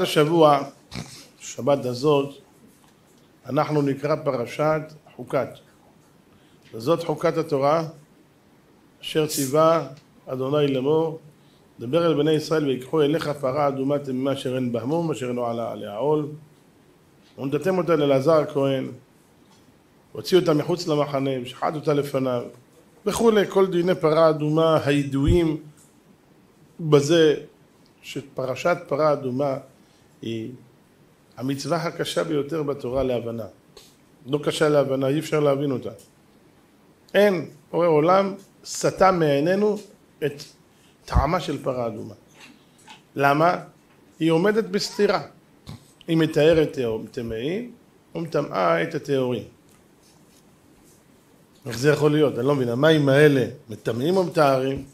השבוע, שבת הזאת, אנחנו נקרא פרשת חוקת. וזאת חוקת התורה, אשר ציווה אדוני לאמור, דבר אל בני ישראל ויקחו אליך פרה אדומה תמימה אשר אין בה מום, אשר אינו עלה עליה עול. ונתתם אותה לאלעזר הכהן, הוציאו אותה מחוץ למחנה, ושחט אותה לפניו, וכולי, כל דיני פרה אדומה הידועים בזה שפרשת פרה אדומה היא המצווה הקשה ביותר בתורה להבנה. לא קשה להבנה, אי אפשר להבין אותה. אין, בורא עולם סטה מעינינו את טעמה של פרה אדומה. למה? היא עומדת בסתירה. היא מתארת טמאים ומטמאה את הטהורים. איך זה יכול להיות? אני לא מבין, המים האלה מטמאים או מטהרים?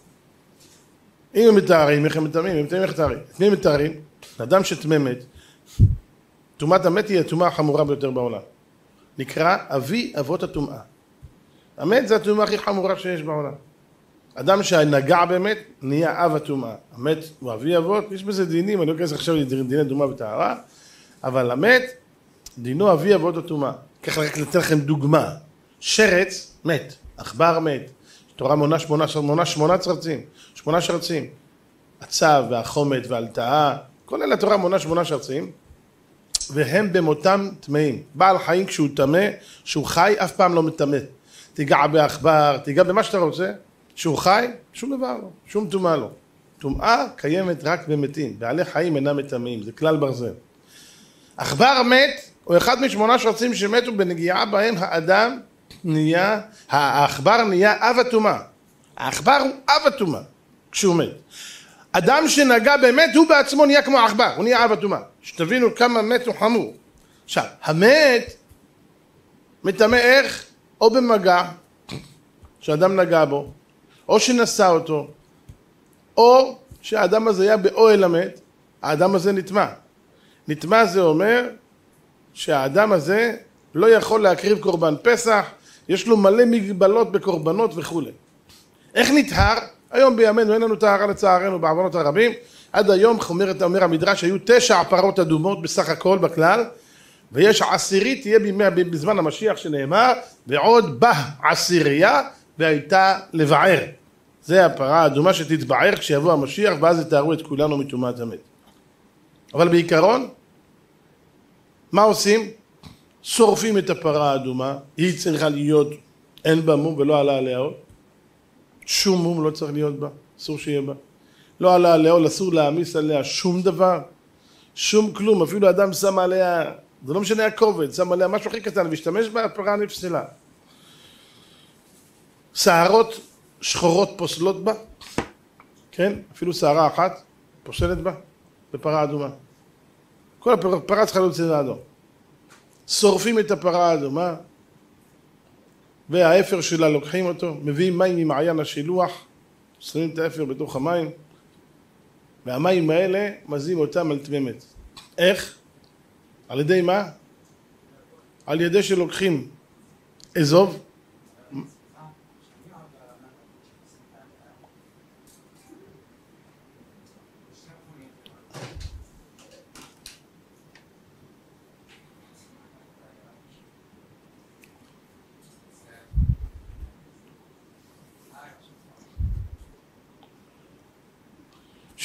אם הם מטהרים, איך הם מטמאים? הם מטמאים איך מטהרים? את מי מטהרים? אדם שטמא מת, טומאת המת היא הטומאה החמורה ביותר בעולם. נקרא אבי אבות הטומאה. המת זה הטומאה הכי חמורה שיש בעולם. אדם שנגע באמת, נהיה אב הטומאה. המת הוא אבי אבות, יש בזה דינים, אני לא אכנס עכשיו לדיני טומאה וטהרה, אבל המת, דינו אבי אבות הטומאה. ככה רק לתת לכם דוגמה. שרץ, מת. עכבר מת. תורה מונה שמונה, מונה שמונה שרצים. שמונה שרצים. הצב והחומת והלטאה, אלה התורה מונה שמונה שרצים, והם במותם טמאים. בעל חיים כשהוא טמא, כשהוא חי, אף פעם לא מטמא. תיגע בעכבר, תיגע במה שאתה רוצה, כשהוא חי, שום דבר לא, שום טומאה לא. טומאה קיימת רק במתים, בעלי חיים אינם מטמאים, זה כלל ברזל. עכבר מת, הוא אחד משמונה שרצים שמתו בנגיעה בהם האדם נהיה, העכבר נהיה אב הטומאה. העכבר הוא אב הטומאה כשהוא מת. אדם שנגע באמת הוא בעצמו נהיה כמו עכבר, הוא נהיה אב הטומאה. שתבינו כמה מת הוא חמור. עכשיו, המת מטמא איך? או במגע שאדם נגע בו, או שנשא אותו, או שהאדם הזה היה באוהל המת, האדם הזה נטמע. נטמע זה אומר שהאדם הזה לא יכול להקריב קורבן פסח, יש לו מלא מגבלות בקורבנות וכולי. איך נטהר? היום בימינו אין לנו טהרה לצערנו בעוונות הרבים. עד היום אומר, אומר המדרש היו תשע פרות אדומות בסך הכל בכלל ויש עשירית תהיה בימי, בזמן המשיח שנאמר ועוד בא עשירייה והייתה לבער. זה הפרה האדומה שתתבער כשיבוא המשיח ואז יתארו את כולנו מטומאת המת. אבל בעיקרון מה עושים? שורפים את הפרה האדומה. היא צריכה להיות אין בה מום ולא עלה עליה עוד שום מום לא צריך להיות בה, אסור שיהיה בה. לא עלה עליה עול, אסור להעמיס עליה שום דבר, שום כלום, אפילו אדם שם עליה, זה לא משנה הכובד, שם עליה משהו הכי קטן והשתמש בה, הפרה נפסלה. שערות שחורות פוסלות בה, כן? אפילו שערה אחת פוסלת בה, בפרה אדומה. כל הפרה צריכה להיות צבע אדום. שורפים את הפרה האדומה, והאפר שלה לוקחים אותו, מביאים מים ממעיין השילוח, שמים את האפר בתוך המים, והמים האלה מזים אותם על טמא מת. איך? על ידי מה? על ידי שלוקחים אזוב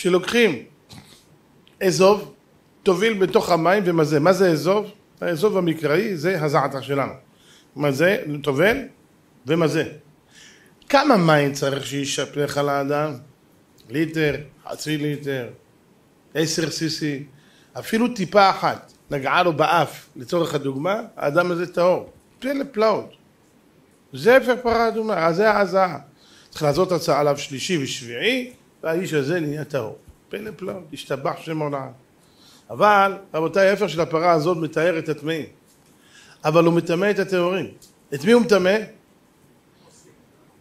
שלוקחים אזוב, תוביל בתוך המים ומזה. מה זה אזוב? האזוב המקראי זה הזעתר שלנו. מה זה? טובל ומזה. כמה מים צריך שישפך על האדם? ליטר, חצי ליטר, עשר סיסי, אפילו טיפה אחת נגעה לו באף, לצורך הדוגמה, האדם הזה טהור. פלא פלאות. זה אפר פרה אדומה, זה ההזעה. צריך לעשות הצעה עליו שלישי ושביעי, והאיש הזה נהיה טהור. פלא פלאות, השתבח שם עולם. אבל, רבותיי, ההפך של הפרה הזאת מתאר את הטמאים. אבל הוא מטמא את הטהורים. את מי הוא מטמא?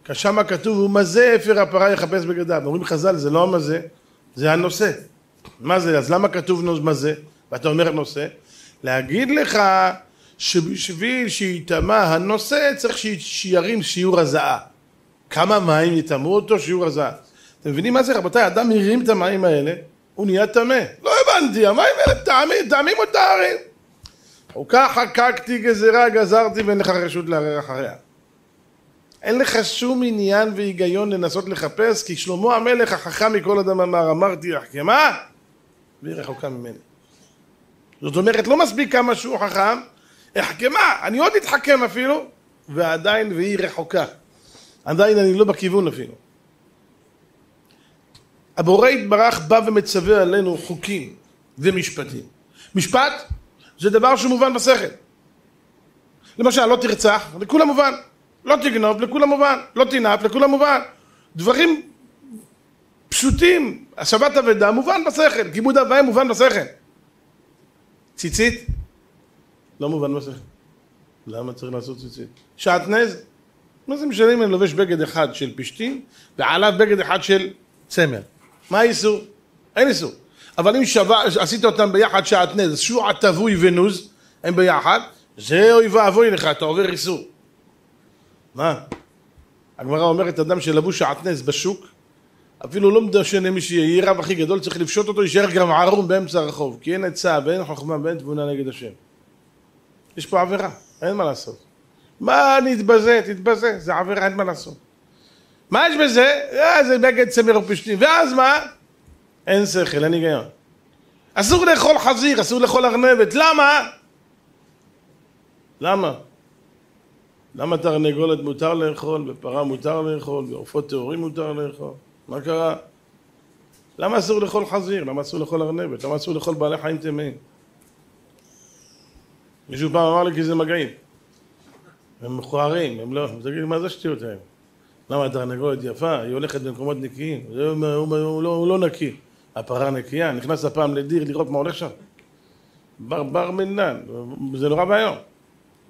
כשמה כתוב, הוא מזה אפר הפרה יחפש בגדיו. אומרים חז"ל, זה לא המזה, זה הנושא. מה זה? אז למה כתוב מזה? ואתה אומר נושא? להגיד לך שבשביל שיטמע הנושא צריך שירים שיעור הזעה. כמה מים יטמאו אותו? שיעור הזעה. אתם מבינים מה זה רבותיי? אדם הרים את המים האלה הוא נהיה טמא. לא הבנתי, המים האלה טעמים, טעמים או טהרים? וכך חקקתי גזירה, גזרתי ואין לך רשות לערער אחריה. אין לך שום עניין והיגיון לנסות לחפש, כי שלמה המלך החכם מכל אדם אמר, אמרתי החכמה, והיא רחוקה ממני. זאת אומרת, לא מספיק כמה שהוא חכם, החכמה, אני עוד אתחכם אפילו, ועדיין והיא רחוקה. עדיין אני לא בכיוון אפילו. הבורא יתברך בא ומצווה עלינו חוקים ומשפטים. משפט זה דבר שמובן בשכל. למשל, לא תרצח, לכולם מובן. לא תגנוב, לכולם מובן. לא תנאף, לכולם מובן. דברים פשוטים, השבת אבדה מובן בשכל, כיבוד אב ואם מובן בשכל. ציצית? לא מובן בשכל. למה צריך לעשות ציצית? שעטנז? מה זה משנה אם אני לובש בגד אחד של פשתים ועליו בגד אחד של צמר? מה האיסור? אין איסור. אבל אם שווה, עשית אותם ביחד שעטנז, שוע תבוי ונוז, הם ביחד, זה אוי ואבוי לך, אתה עובר איסור. מה? הגמרא אומרת, אדם שלבוש שעטנז בשוק, אפילו לא משנה מי שיהיה רב הכי גדול, צריך לפשוט אותו, יישאר גם ערום באמצע הרחוב, כי אין עצה ואין חוכמה ואין תבונה נגד השם. יש פה עבירה, אין מה לעשות. מה נתבזה, תתבזה, זה עבירה, אין מה לעשות. מה יש בזה? אה, זה בגד צמר ופשתים, ואז מה? אין שכל, אין היגיון. אסור לאכול חזיר, אסור לאכול ארנבת, למה? למה? למה תרנגולת מותר לאכול, ופרה מותר לאכול, ועופות טהורים מותר לאכול? מה קרה? למה אסור לאכול חזיר? למה אסור לאכול ארנבת? למה אסור לאכול בעלי חיים טמאים? מישהו פעם אמר לי כי זה מגעים. הם מכוערים, הם לא... תגיד מה זה השטויות האלה? למה התרנגולת יפה? היא הולכת במקומות נקיים. הוא, הוא, הוא, הוא, לא, הוא לא נקי. הפרה נקייה, נכנס הפעם לדיר לראות מה הולך שם. בר בר מנן, זה נורא ואיום.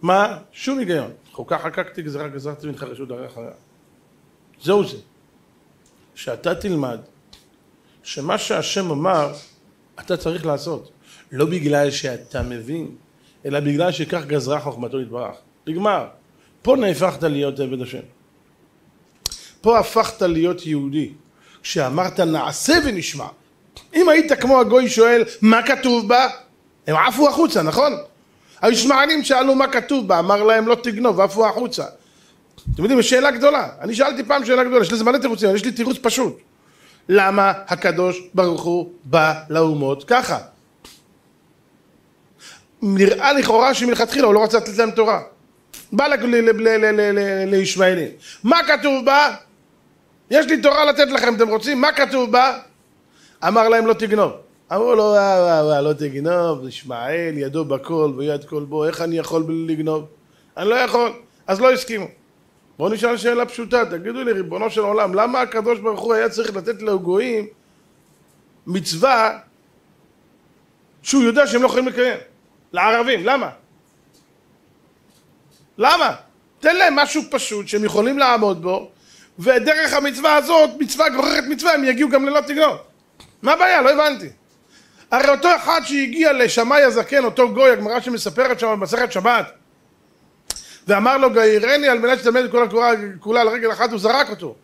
מה? שום היגיון. חוקה חקקתי גזרה גזרתי ממך רשות הרי אחריה. זהו זה. שאתה תלמד שמה שהשם אמר אתה צריך לעשות. לא בגלל שאתה מבין, אלא בגלל שכך גזרה חוכמתו יתברך. נגמר. פה נהפכת להיות עבד השם. פה הפכת להיות יהודי. כשאמרת נעשה ונשמע. אם היית כמו הגוי שואל מה כתוב בה, הם עפו החוצה, נכון? הישמעאלים שאלו מה כתוב בה, אמר להם לא תגנוב, עפו החוצה. אתם יודעים, זו שאלה גדולה. אני שאלתי פעם שאלה גדולה, יש לזה מלא תירוצים, יש לי תירוץ פשוט. למה הקדוש ברוך הוא בא לאומות ככה? נראה לכאורה שמלכתחילה הוא לא רצה לתת להם תורה. בא לישמעאלים. מה כתוב בה? יש לי תורה לתת לכם, אתם רוצים? מה כתוב בה? אמר להם לא תגנוב. אמרו לו, אה, אה, אה, לא תגנוב, ישמעאל, ידו בכל ויד כל בו, איך אני יכול בלי לגנוב? אני לא יכול. אז לא הסכימו. בואו נשאל שאלה פשוטה, תגידו לי, ריבונו של עולם, למה הקדוש ברוך הוא היה צריך לתת לגויים מצווה שהוא יודע שהם לא יכולים לקיים? לערבים, למה? למה? תן להם משהו פשוט שהם יכולים לעמוד בו ודרך המצווה הזאת, מצווה גוררת מצווה, הם יגיעו גם ללא תגנוב. מה הבעיה? לא הבנתי. הרי אותו אחד שהגיע לשמאי הזקן, אותו גוי, הגמרא שמספרת שם במסכת שבת, ואמר לו גיירני על מנת שתלמד כל הקורה כולה על רגל אחת, הוא זרק אותו.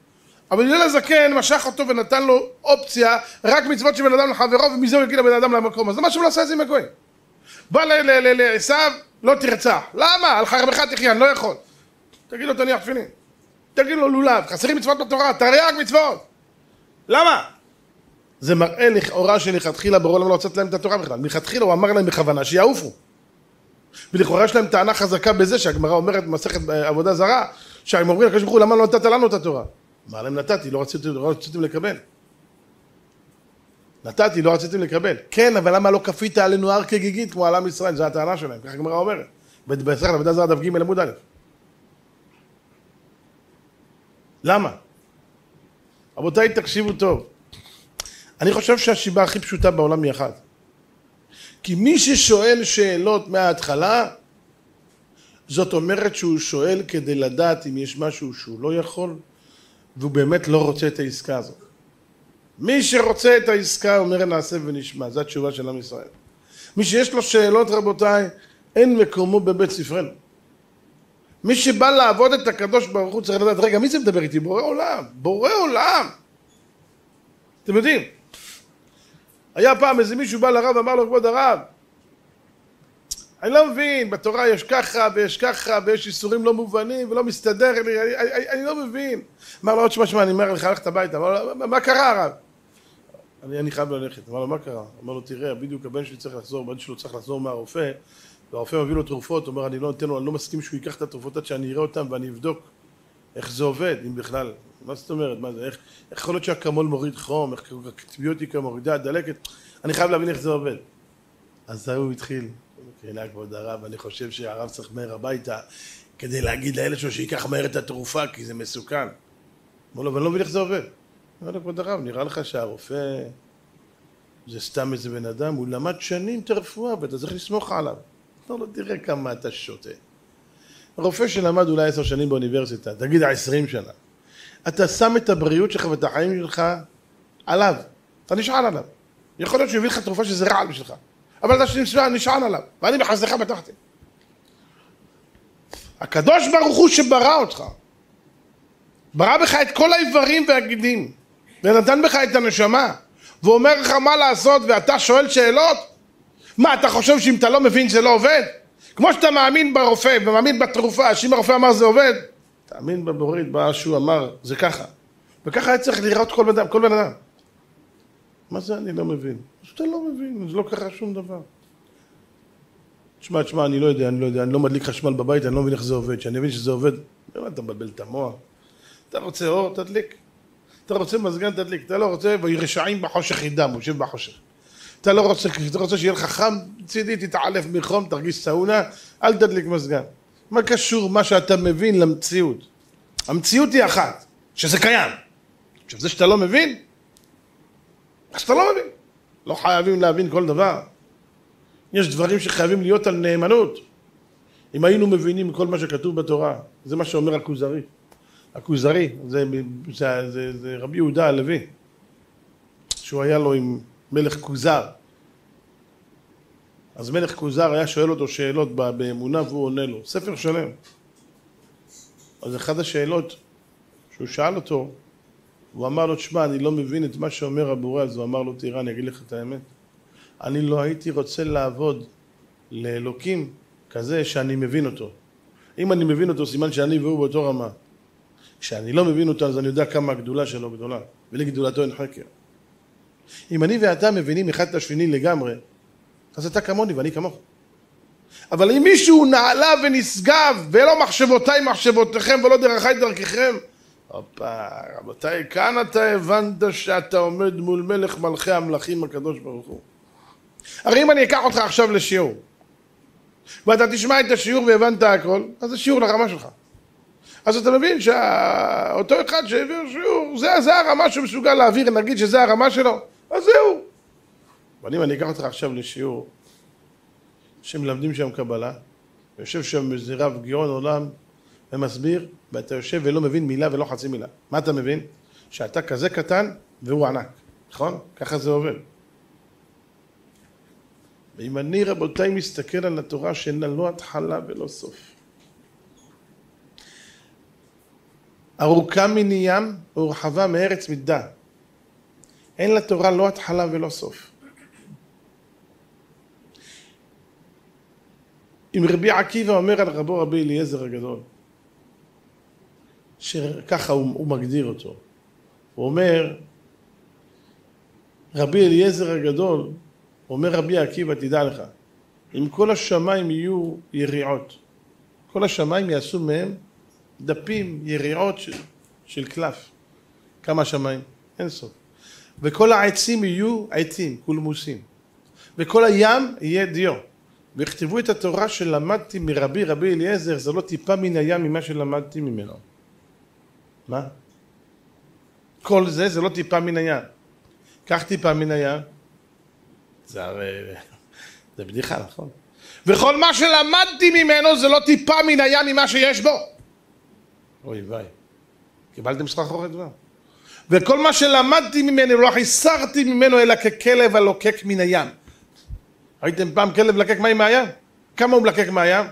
אבל הלל הזקן משך אותו ונתן לו אופציה רק מצוות של בן אדם לחברו ומזה הוא יגיד לבן אדם למקום. אז למה שהוא לא עשה את זה עם הגויים? בא לעשו, לא תרצח. למה? על חרבך אני לא יכול. תגיד לו תניח תפילין. תגיד לו לולב, חסרים מצוות בתורה, תרי"ג מצוות. למה? זה מראה לכאורה שלכתחילה ברור למה לא הוצאת להם את התורה בכלל. מלכתחילה הוא אמר להם בכוונה שיעופו. ולכאורה יש להם טענה חזקה בזה שהגמרא אומרת במסכת עבודה זרה, שהם אומרים לקדוש ברוך הוא למה לא נתת לנו את התורה? אמר להם נתתי, לא רציתם, לא רציתם לקבל. נתתי, לא רציתם לקבל. כן, אבל למה לא כפית עלינו הר כגיגית כמו על עם ישראל? זו הטענה שלהם, ככה הגמרא אומרת. במסכת עבודה זרה דף ג' עמוד א'. למה? רבותיי, תקשיבו טוב. אני חושב שהשיבה הכי פשוטה בעולם היא אחת. כי מי ששואל שאלות מההתחלה, זאת אומרת שהוא שואל כדי לדעת אם יש משהו שהוא לא יכול, והוא באמת לא רוצה את העסקה הזאת. מי שרוצה את העסקה אומר נעשה ונשמע, זו התשובה של עם ישראל. מי שיש לו שאלות רבותיי, אין מקומו בבית ספרנו. מי שבא לעבוד את הקדוש ברוך הוא צריך לדעת, רגע, מי זה מדבר איתי? בורא עולם. בורא עולם. אתם יודעים, היה פעם איזה מישהו בא לרב ואמר לו, כבוד הרב, אני לא מבין, בתורה יש ככה ויש ככה ויש איסורים לא מובנים ולא מסתדר, אני, אני, אני, אני לא מבין. אמר לו, עוד שמע, אני אומר לך ללכת הביתה. אמר לו, מה קרה הרב? אני, אני חייב ללכת. אמר לו, מה קרה? אמר לו, תראה, בדיוק הבן שלי צריך לחזור, הבן שלו צריך לחזור מהרופא, והרופא מביא לו תרופות, אומר, אני לא נותן לו, אני לא מסכים שהוא ייקח את התרופות עד שאני אראה אותן ואני אבדוק איך זה עובד, אם בכלל. מה זאת אומרת? מה זה, איך, איך יכול להיות שהאקמול מוריד חום, איך הקטיביוטיקה מורידה דלקת? אני חייב להבין איך זה עובד. אז הוא התחיל, קרינה כבוד הרב, אני חושב שהרב צריך מהר הביתה כדי להגיד לילד שלו שייקח מהר את התרופה כי זה מסוכן. אמר לו, אבל אני לא מבין איך זה עובד. אמר לו, כבוד הרב, נראה לך שהרופא זה סתם איזה בן אדם, הוא למד שנים את הרפואה ואתה צריך לסמוך עליו. אמר לו, תראה כמה אתה שותה. רופא שלמד אולי עשר שנים באוניברסיטה, תגיד עשרים שנה, אתה שם את הבריאות שלך ואת החיים שלך עליו, אתה נשען עליו. יכול להיות שהוא יביא לך תרופה שזה רעל בשבילך, אבל אתה נשען עליו, ואני בחסדך בטחתי. הקדוש ברוך הוא שברא אותך, ברא בך את כל האיברים והגידים, ונתן בך את הנשמה, ואומר לך מה לעשות, ואתה שואל שאלות? מה, אתה חושב שאם אתה לא מבין זה לא עובד? כמו שאתה מאמין ברופא ומאמין בתרופה, שאם הרופא אמר זה עובד, תאמין בבורית, מה שהוא אמר, זה ככה. וככה היה צריך לראות כל בן אדם, כל בן אדם. מה זה אני לא מבין? אז אתה לא מבין, זה לא קרה שום דבר. תשמע, תשמע, אני לא יודע, אני לא יודע, אני לא מדליק חשמל בבית, אני לא מבין איך זה עובד. כשאני מבין שזה עובד, למה אתה מבלבל את המוח? אתה רוצה אור, תדליק. אתה רוצה מזגן, תדליק. אתה לא רוצה, וירשעים בחושך ידם, הוא יושב בחושך. אתה לא רוצה, אתה רוצה שיהיה לך חם, צידי תתעלף מחום, תרגיש סאונה, אל תדליק מזגן. מה קשור מה שאתה מבין למציאות? המציאות היא אחת, שזה קיים. עכשיו זה שאתה לא מבין, אז אתה לא מבין. לא חייבים להבין כל דבר. יש דברים שחייבים להיות על נאמנות. אם היינו מבינים כל מה שכתוב בתורה, זה מה שאומר הכוזרי. הכוזרי, זה, זה, זה, זה רבי יהודה הלוי, שהוא היה לו עם מלך כוזר. אז מלך כוזר היה שואל אותו שאלות באמונה והוא עונה לו, ספר שלם. אז אחת השאלות שהוא שאל אותו, הוא אמר לו, תשמע, אני לא מבין את מה שאומר הבורא, אז הוא אמר לו, תראה, אני אגיד לך את האמת. אני לא הייתי רוצה לעבוד לאלוקים כזה שאני מבין אותו. אם אני מבין אותו, סימן שאני והוא באותו רמה. כשאני לא מבין אותו, אז אני יודע כמה הגדולה שלו גדולה, ולגדולתו אין חקר. אם אני ואתה מבינים אחד את השני לגמרי, אז אתה כמוני ואני כמוך. אבל אם מישהו נעלה ונשגב, ולא מחשבותיי מחשבותיכם ולא דרכיי דרככם, הופה, רבותיי, כאן אתה הבנת שאתה עומד מול מלך מלכי המלכים הקדוש ברוך הוא. הרי אם אני אקח אותך עכשיו לשיעור, ואתה תשמע את השיעור והבנת הכל, אז זה שיעור לרמה שלך. אז אתה מבין שאותו אחד שהעביר שיעור, זה, זה הרמה שהוא מסוגל להעביר, נגיד שזה הרמה שלו, אז זהו. אבל אם אני אקח אותך עכשיו לשיעור שמלמדים שם קבלה, יושב שם איזה רב גאון עולם ומסביר, ואתה יושב ולא מבין מילה ולא חצי מילה. מה אתה מבין? שאתה כזה קטן והוא ענק, נכון? ככה זה עובד. ואם אני רבותיי מסתכל על התורה שאין לה לא התחלה ולא סוף. ארוכה מני ים ורחבה מארץ מידה. אין לתורה לא התחלה ולא סוף. אם רבי עקיבא אומר על רבו רבי אליעזר הגדול, שככה הוא, הוא מגדיר אותו, הוא אומר, רבי אליעזר הגדול, אומר רבי עקיבא, תדע לך, אם כל השמיים יהיו יריעות, כל השמיים יעשו מהם דפים, יריעות של, של קלף. כמה שמיים? אין סוף. וכל העצים יהיו עצים, קולמוסים. וכל הים יהיה דיו. ויכתבו את התורה שלמדתי מרבי רבי אליעזר, זה לא טיפה מן הים ממה שלמדתי ממנו. מה? כל זה, זה לא טיפה מן הים. קח טיפה מן הים, זה הרי... זה בדיחה, נכון? וכל מה שלמדתי ממנו זה לא טיפה מן הים ממה שיש בו. אוי ויי, קיבלתם סחרחורת דבר. וכל מה שלמדתי ממנו לא חיסרתי ממנו אלא ככלב הלוקק מן הים. ראיתם פעם כלב לקק מים מהים? כמה הוא מלקק מהים?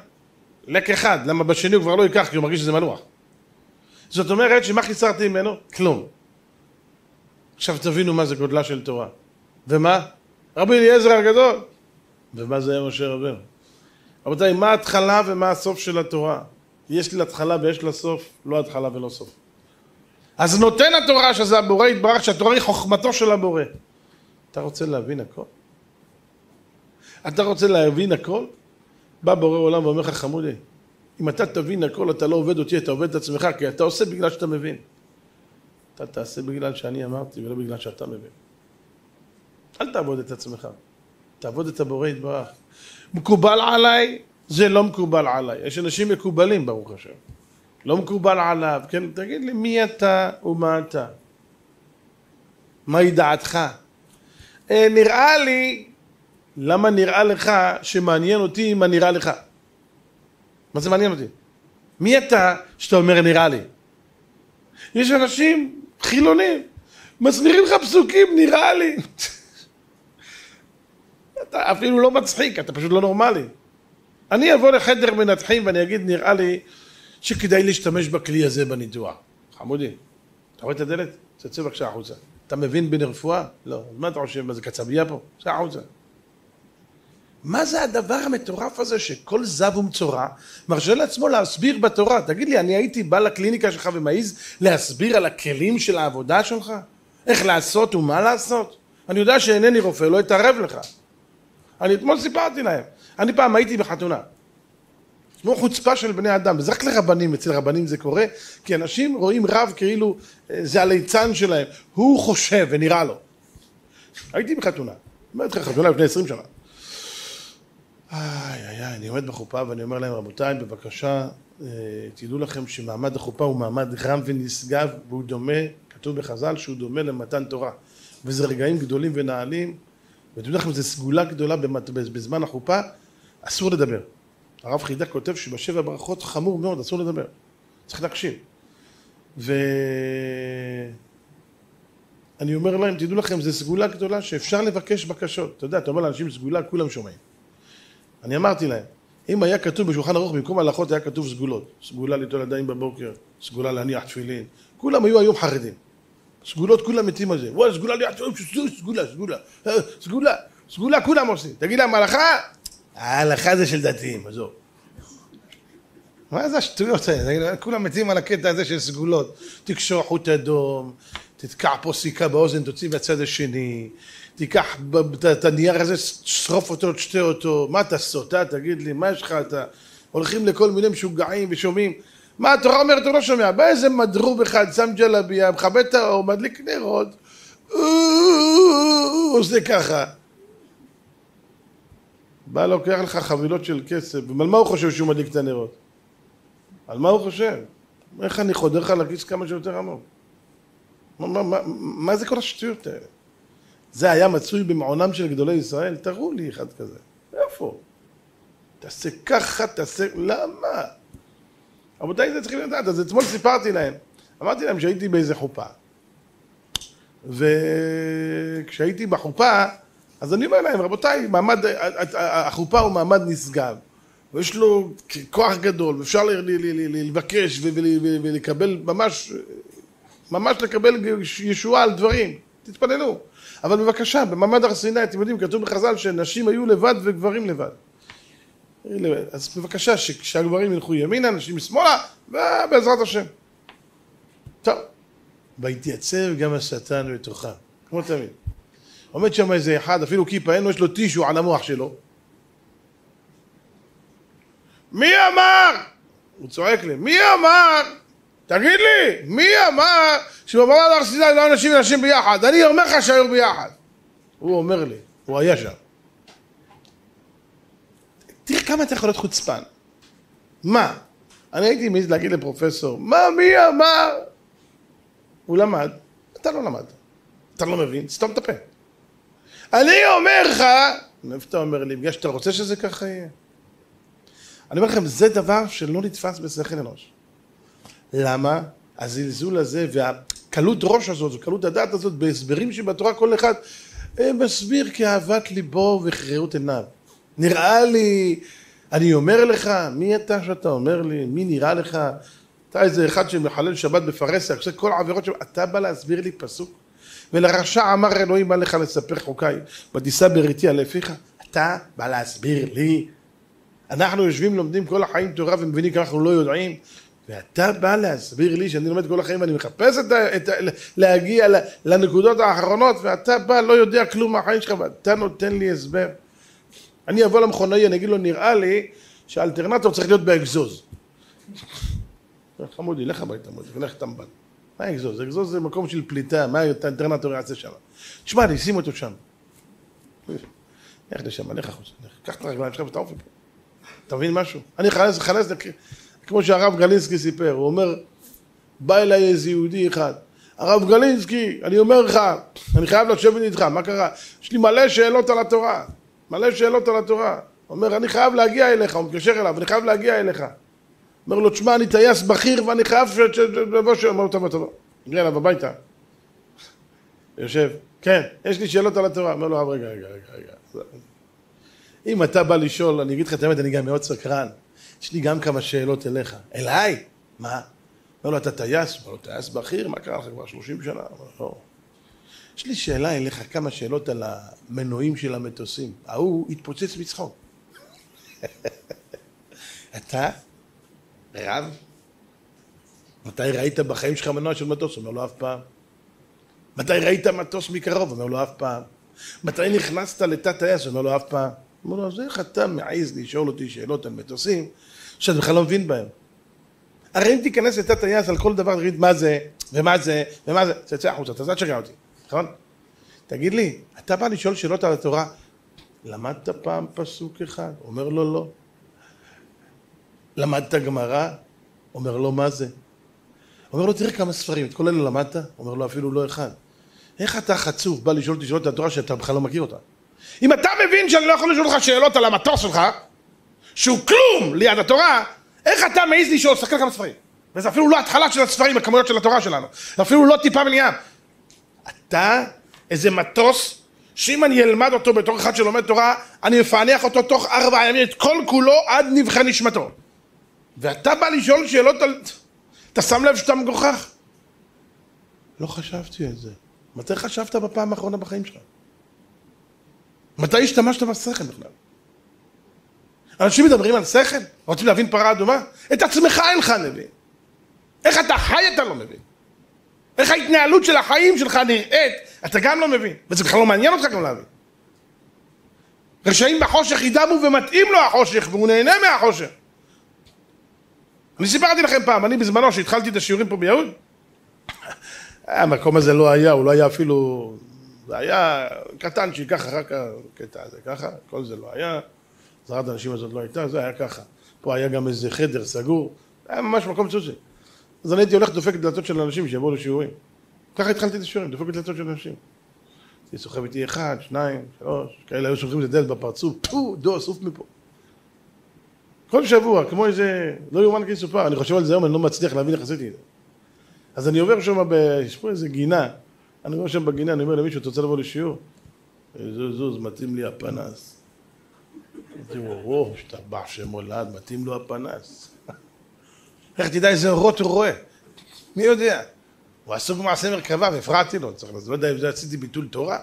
לק אחד, למה בשני הוא כבר לא ייקח כי הוא מרגיש שזה מלוח. זאת אומרת שמה חיסרתי ממנו? כלום. עכשיו תבינו מה זה גודלה של תורה. ומה? רבי אליעזר הגדול. ומה זה היה משה רבנו? רבותיי, מה ההתחלה ומה הסוף של התורה? יש לי התחלה ויש לה סוף, לא התחלה ולא סוף. אז נותן התורה שזה הבורא יתברך, שהתורה היא חוכמתו של הבורא. אתה רוצה להבין הכל? אתה רוצה להבין הכל? בא בורא עולם ואומר לך חמודי, אם אתה תבין הכל אתה לא עובד אותי, אתה עובד את עצמך, כי אתה עושה בגלל שאתה מבין. אתה תעשה בגלל שאני אמרתי ולא בגלל שאתה מבין. אל תעבוד את עצמך, תעבוד את הבורא יתברך. מקובל עליי, זה לא מקובל עליי. יש אנשים מקובלים, ברוך השם. לא מקובל עליו, כן? תגיד לי, מי אתה ומה אתה? מהי דעתך? אה, נראה לי, למה נראה לך שמעניין אותי מה נראה לך? מה זה מעניין אותי? מי אתה שאתה אומר נראה לי? יש אנשים חילונים, מסבירים לך פסוקים, נראה לי. אתה אפילו לא מצחיק, אתה פשוט לא נורמלי. אני אבוא לחדר מנתחים ואני אגיד, נראה לי שכדאי להשתמש בכלי הזה בניתוח. חמודי, אתה רואה את הדלת? תצא בבקשה החוצה. אתה מבין ברפואה? לא. אז מה אתה חושב? מה זה קצבייה פה? צא החוצה. מה זה הדבר המטורף הזה שכל זב ומצורע מרשה לעצמו להסביר בתורה? תגיד לי, אני הייתי בא לקליניקה שלך ומעז להסביר על הכלים של העבודה שלך? איך לעשות ומה לעשות? אני יודע שאינני רופא, לא אתערב לך. אני אתמול סיפרתי להם. אני פעם הייתי בחתונה. כמו חוצפה של בני אדם, וזה רק לרבנים, אצל רבנים זה קורה, כי אנשים רואים רב כאילו אה, זה הליצן שלהם, הוא חושב ונראה לו. הייתי בחתונה, אומרת לך חתונה לפני עשרים שנה. איי איי איי, אני עומד בחופה ואני אומר להם רבותיי בבקשה אה, תדעו לכם שמעמד החופה הוא מעמד רם ונשגב והוא דומה, כתוב בחז"ל שהוא דומה למתן תורה וזה רגעים גדולים ונעלים ותדעו לכם זו סגולה גדולה בזמן החופה אסור לדבר הרב חידה כותב שבשבע ברכות חמור מאוד, אסור לדבר. צריך להקשיב. ואני אומר להם, תדעו לכם, זו סגולה גדולה שאפשר לבקש בקשות. אתה יודע, אתה אומר לאנשים סגולה, כולם שומעים. אני אמרתי להם, אם היה כתוב בשולחן ערוך במקום הלכות היה כתוב סגולות. סגולה ליטול ידיים בבוקר, סגולה להניח תפילין. כולם היו היום חרדים. סגולות כולם מתים על זה. וואי, סגולה להניח סגולה, סגולה, סגולה, סגולה כולם עושים. תגיד להם הלכה, ההלכה זה של דתיים, עזוב. מה זה השטויות האלה? כולם מתים על הקטע הזה של סגולות. תקשור חוט אדום, תתקע פה סיכה באוזן, תוציא בצד השני, תיקח את הנייר הזה, תשרוף אותו, תשתה אותו. מה אתה סוטה? תגיד לי, מה יש לך? אתה... הולכים לכל מיני משוגעים ושומעים. מה התורה אומרת, הוא לא שומע. בא איזה מדרוב אחד, שם ג'לביה, מכבד את האור, מדליק נרות, עושה ככה. בא לוקח לך חבילות של כסף, ועל מה הוא חושב שהוא מדליק את הנרות? על מה הוא חושב? איך אני חודר לך לכיס כמה שיותר עמוק? מה, מה, מה, מה זה כל השטויות האלה? זה היה מצוי במעונם של גדולי ישראל? תראו לי אחד כזה. איפה? תעשה ככה, תעשה... למה? רבותיי, זה צריכים לדעת. אז אתמול סיפרתי להם. אמרתי להם שהייתי באיזה חופה. וכשהייתי בחופה, אז אני אומר להם, רבותיי, מעמד, החופה הוא מעמד נשגב, ויש לו כוח גדול, ואפשר לבקש ולקבל ממש, ממש לקבל ישועה על דברים, תתפללו. אבל בבקשה, במעמד הר סיני, אתם יודעים, כתוב בחז"ל שנשים היו לבד וגברים לבד. אז בבקשה, שהגברים ילכו ימינה, נשים שמאלה, ובעזרת השם. טוב. ויתייצב גם השטן בתוכה, כמו תמיד. עומד שם איזה אחד, אפילו כיפה אין לו, יש לו טישו על המוח שלו. מי אמר? הוא צועק לי, מי אמר? תגיד לי, מי אמר שבמעמד הר סיני לא אנשים ונשים ביחד? אני אומר לך שהיו ביחד. הוא אומר לי, הוא היה שם. תראה כמה אתה יכול להיות חוצפן. מה? אני הייתי מעז להגיד לפרופסור, מה מי אמר? הוא למד, אתה לא למד. אתה לא מבין, סתום את הפה. אני אומר לך, מאיפה אתה אומר לי? בגלל שאתה רוצה שזה ככה יהיה. אני אומר לכם, זה דבר שלא נתפס בשכל אנוש. למה? הזלזול הזה והקלות ראש הזאת, וקלות הדעת הזאת בהסברים שבתורה כל אחד אה, מסביר כאהבת ליבו וכרעות עיניו. נראה לי, אני אומר לך, מי אתה שאתה אומר לי? מי נראה לך? אתה איזה אחד שמחלל שבת בפרהסיה, עושה כל העבירות שם, אתה בא להסביר לי פסוק? ולרשע אמר אלוהים בא לך לספר חוקיי, ותישא בריתי על לפיך. אתה בא להסביר לי. אנחנו יושבים לומדים כל החיים תורה ומבינים כי אנחנו לא יודעים. ואתה בא להסביר לי שאני לומד כל החיים ואני מחפש את ה... את ה להגיע לנקודות האחרונות ואתה בא לא יודע כלום מהחיים שלך ואתה נותן לי הסבר. אני אבוא למכונאי, אני אגיד לו נראה לי שהאלטרנטור צריך להיות באגזוז. חמודי, לך הביתה מודי, לך טמבל. מה אגזוז? אגזוז זה מקום של פליטה, מה האלטרנטור יעשה שם? תשמע, אני אשים אותו שם. לך לשם, לך החוצה, קח את הרגליים שלך ותעוף מפה. אתה מבין משהו? אני חלס, חלס, כמו שהרב גלינסקי סיפר, הוא אומר, בא אליי איזה יהודי אחד, הרב גלינסקי, אני אומר לך, אני חייב לשבת איתך, מה קרה? יש לי מלא שאלות על התורה, מלא שאלות על התורה. הוא אומר, אני חייב להגיע אליך, הוא מתקשר אליו, אני חייב להגיע אליך. אומר לו, תשמע, אני טייס בכיר ואני חייב שתבוא ש... אומר לו, טוב, טוב, הגיע אליו הביתה. יושב, כן, יש לי שאלות על התורה. אומר לו, רגע, רגע, רגע, רגע. אם אתה בא לשאול, אני אגיד לך את האמת, אני גם מאוד סקרן. יש לי גם כמה שאלות אליך. אליי? מה? אומר לו, אתה טייס? אומר לו, טייס בכיר? מה קרה לך כבר 30 שנה? אומר לו, יש לי שאלה אליך, כמה שאלות על המנועים של המטוסים. ההוא התפוצץ מצחוק. אתה רב? מתי ראית בחיים שלך מנוע של מטוס? אומר לו אף פעם. מתי ראית מטוס מקרוב? אומר לו אף פעם. מתי נכנסת לתת טייס? אומר לו אף פעם. אומר לו, אז איך אתה מעז לשאול אותי שאלות על מטוסים שאתה בכלל לא מבין בהם? הרי אם תיכנס לתת טייס על כל דבר, תגיד מה זה, ומה זה, ומה זה, תצא החוצה, אתה תשגע אותי, נכון? תגיד לי, אתה בא לשאול שאלות על התורה, למדת פעם פסוק אחד? אומר לו לא. למדת גמרא? אומר לו מה זה? אומר לו תראה כמה ספרים, את כל אלה למדת? אומר לו אפילו לא אחד. איך אתה חצוף בא לשאול אותי שאלות התורה שאתה בכלל לא מכיר אותה? אם אתה מבין שאני לא יכול לשאול אותך שאלות על המטוס שלך, שהוא כלום ליד התורה, איך אתה מעז לשאול, תסתכל כמה ספרים. וזה אפילו לא התחלה של הספרים, הכמויות של התורה שלנו. זה אפילו לא טיפה מניעה. אתה איזה מטוס, שאם אני אלמד אותו בתור אחד שלומד תורה, אני אפענח אותו תוך ארבעה ימים, את כל כולו עד נבחי נשמתו. ואתה בא לשאול שאלות על... אתה שם לב שאתה מגוחך? לא חשבתי על זה. מתי חשבת בפעם האחרונה בחיים שלך? מתי השתמשת בשכל בכלל? אנשים מדברים על שכל? רוצים להבין פרה אדומה? את עצמך אינך מבין. איך אתה חי אתה לא מבין. איך ההתנהלות של החיים שלך נראית, אתה גם לא מבין. וזה בכלל לא מעניין אותך גם להבין. רשעים בחושך ידמו ומתאים לו החושך והוא נהנה מהחושך. אני סיפרתי לכם פעם, אני בזמנו שהתחלתי את השיעורים פה ביהוד, המקום הזה לא היה, הוא לא היה אפילו, זה היה שייקח אחר כך הקטע הזה ככה, כל זה לא היה, עזרת האנשים הזאת לא הייתה, זה היה ככה. פה היה גם איזה חדר סגור, היה ממש מקום צוצי. אז אני הייתי הולך דופק דלתות של אנשים שיבואו לשיעורים. ככה התחלתי את השיעורים, דופק דלתות של אנשים. הייתי סוחב איתי אחד, שניים, שלוש, כאלה היו שולחים את הדלת בפרצוף, פו, דו, סוף מפה. כל שבוע, כמו איזה, לא יאומן כי יסופר, אני חושב על זה היום, אני לא מצליח להבין איך עשיתי את זה. אז אני עובר שם, ב... יש פה איזה גינה, אני עובר שם בגינה, אני אומר למישהו, אתה רוצה לבוא לשיעור? זוז, זוז, מתאים לי הפנס. אמרתי לו, וואו, השתבח שמולד, מתאים לו הפנס. איך תדע איזה אורות הוא רואה? מי יודע? הוא עסוק במעשה מרכבה והפרעתי לו, צריך, לא יודע אם זה עשיתי ביטול תורה,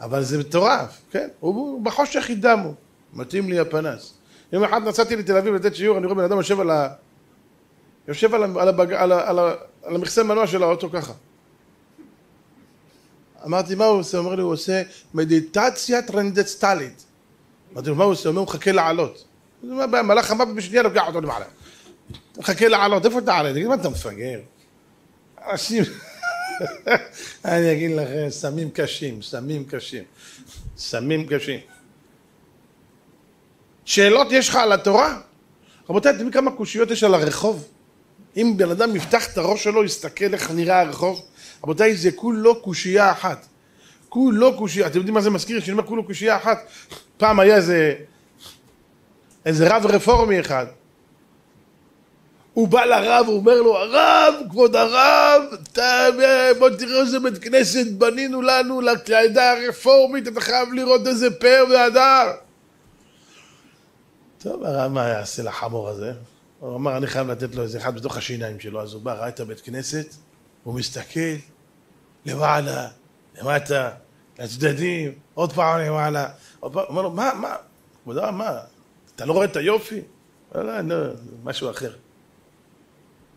אבל זה מטורף, כן? הוא בחושך ידמו, מתאים לי הפנס. יום אחד נסעתי לתל אביב לתת שיעור, אני רואה בן אדם יושב על ה... יושב על, על, הבג... על, על, על המכסה מנוע של האוטו ככה. אמרתי, מה הוא עושה? הוא אומר לי, הוא עושה מדיטציה טרנדסטלית. אמרתי לו, מה הוא עושה? הוא אומר, הוא מחכה לעלות. מלאך המוות בשנייה לוקח אותו למעלה. מחכה לעלות, איפה אתה עלה? תגיד, מה אתה מפגר? אנשים... אני אגיד לכם, סמים קשים, סמים קשים. סמים קשים. שאלות יש לך על התורה? רבותיי, אתם יודעים כמה קושיות יש על הרחוב? אם בן אדם יפתח את הראש שלו, יסתכל איך נראה הרחוב, רבותיי, זה כולו קושייה אחת. כולו קושייה, אתם יודעים מה זה מזכיר? שאני אומר כולו קושייה אחת. פעם היה איזה, איזה רב רפורמי אחד. הוא בא לרב, הוא אומר לו, הרב, כבוד הרב, אתה, בוא תראה איזה בית כנסת בנינו לנו לעדה הרפורמית, אתה חייב לראות איזה פאר והדר. טוב, הרב מה יעשה לחמור הזה? הוא אמר, אני חייב לתת לו איזה אחד בתוך השיניים שלו, אז הוא בא, ראה את הבית כנסת, הוא מסתכל, למעלה, למטה, לצדדים, עוד פעם למעלה, עוד פעם, אומר לו, מה, מה, כבודו, מה, אתה לא רואה את היופי? לא, לא, משהו אחר.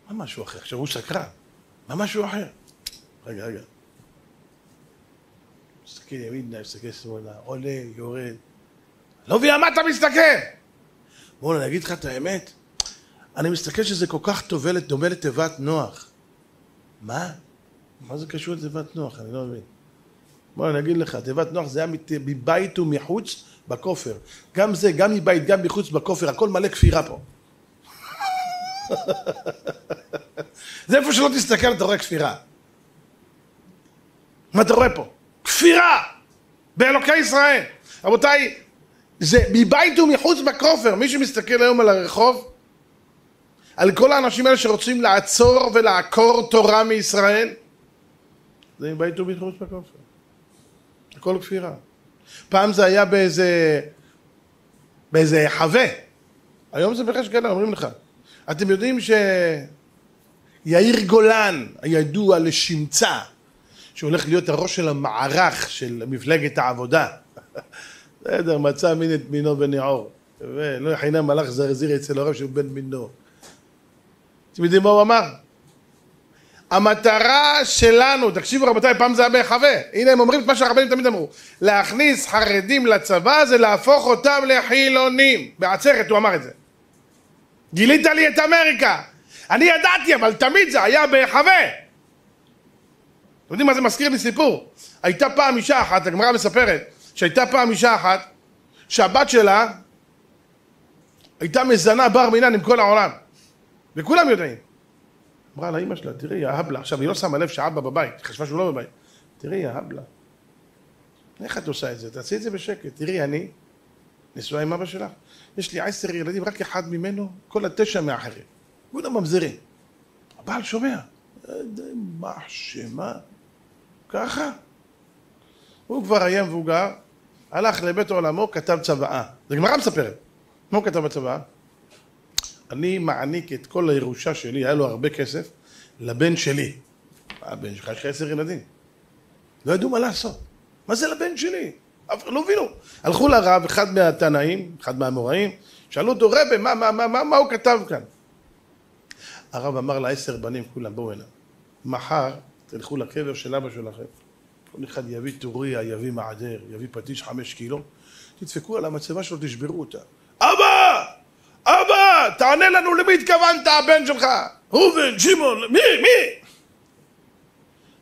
מה משהו אחר? עכשיו הוא שקרן, מה משהו אחר? רגע, רגע. מסתכל ימינה, מסתכל שמאלה, עולה, יורד. לא מבין, מה אתה מסתכל? בואו, אני אגיד לך את האמת, אני מסתכל שזה כל כך טובה, דומה לתיבת נוח. מה? מה זה קשור לתיבת נוח? אני לא מבין. בוא אני אגיד לך, תיבת נוח זה היה מבית ומחוץ בכופר. גם זה, גם מבית, גם מחוץ בכופר, הכל מלא כפירה פה. זה איפה שלא תסתכל אתה רואה כפירה. מה אתה רואה פה? כפירה! באלוקי ישראל. רבותיי, זה מבית ומחוץ בכופר. מי שמסתכל היום על הרחוב, על כל האנשים האלה שרוצים לעצור ולעקור תורה מישראל, זה מבית ומחוץ בכופר. הכל כפירה. פעם זה היה באיזה, באיזה חווה. היום זה בחש גדול, אומרים לך. אתם יודעים שיאיר גולן, הידוע לשמצה, שהולך להיות הראש של המערך של מפלגת העבודה. בסדר, מצא מין את מינו בניעור. ולא יחינם מלאך זרזיר אצל הרב שהוא בן מינו. אתם יודעים מה הוא אמר? המטרה שלנו, תקשיבו רבותיי, פעם זה היה בהיחווה, הנה הם אומרים את מה שהרבנים תמיד אמרו, להכניס חרדים לצבא זה להפוך אותם לחילונים, בעצרת הוא אמר את זה. גילית לי את אמריקה, אני ידעתי אבל תמיד זה היה בהיחווה. אתם יודעים מה זה מזכיר לי סיפור? הייתה פעם אישה אחת, הגמרא מספרת, שהייתה פעם אישה אחת שהבת שלה הייתה מזנה בר מינן עם כל העולם. וכולם יודעים. אמרה לאמא שלה, תראי, יא הבלה, עכשיו היא לא שמה לב שאבא בבית, היא חשבה שהוא לא בבית, תראי, יא הבלה, איך את עושה את זה? תעשי את זה בשקט, תראי, אני נשואה עם אבא שלך, יש לי עשר ילדים, רק אחד ממנו, כל התשע מאחרים, כולם ממזירים. הבעל שומע, מה שמה? ככה? הוא כבר היה מבוגר, הלך לבית עולמו, כתב צוואה. זה גמרא מספרת. מה הוא כתב בצוואה? אני מעניק את כל הירושה שלי, היה לו הרבה כסף, לבן שלי. הבן שלך יש לך עשר ילדים. לא ידעו מה לעשות. מה זה לבן שלי? אף אחד לא הבינו. הלכו לרב, אחד מהתנאים, אחד מהאמוראים, שאלו אותו, רבי, מה, מה, מה, מה, מה הוא כתב כאן? הרב אמר לעשר בנים, כולם, בואו הנה. מחר תלכו לקבר של אבא שלכם. כל אחד יביא טוריה, יביא מעדר, יביא פטיש חמש קילו, תדפקו על המצבה שלו, תשברו אותה. אבא! אבא! תענה לנו למי התכוונת, הבן שלך? ראובן, שמעון, מי? מי?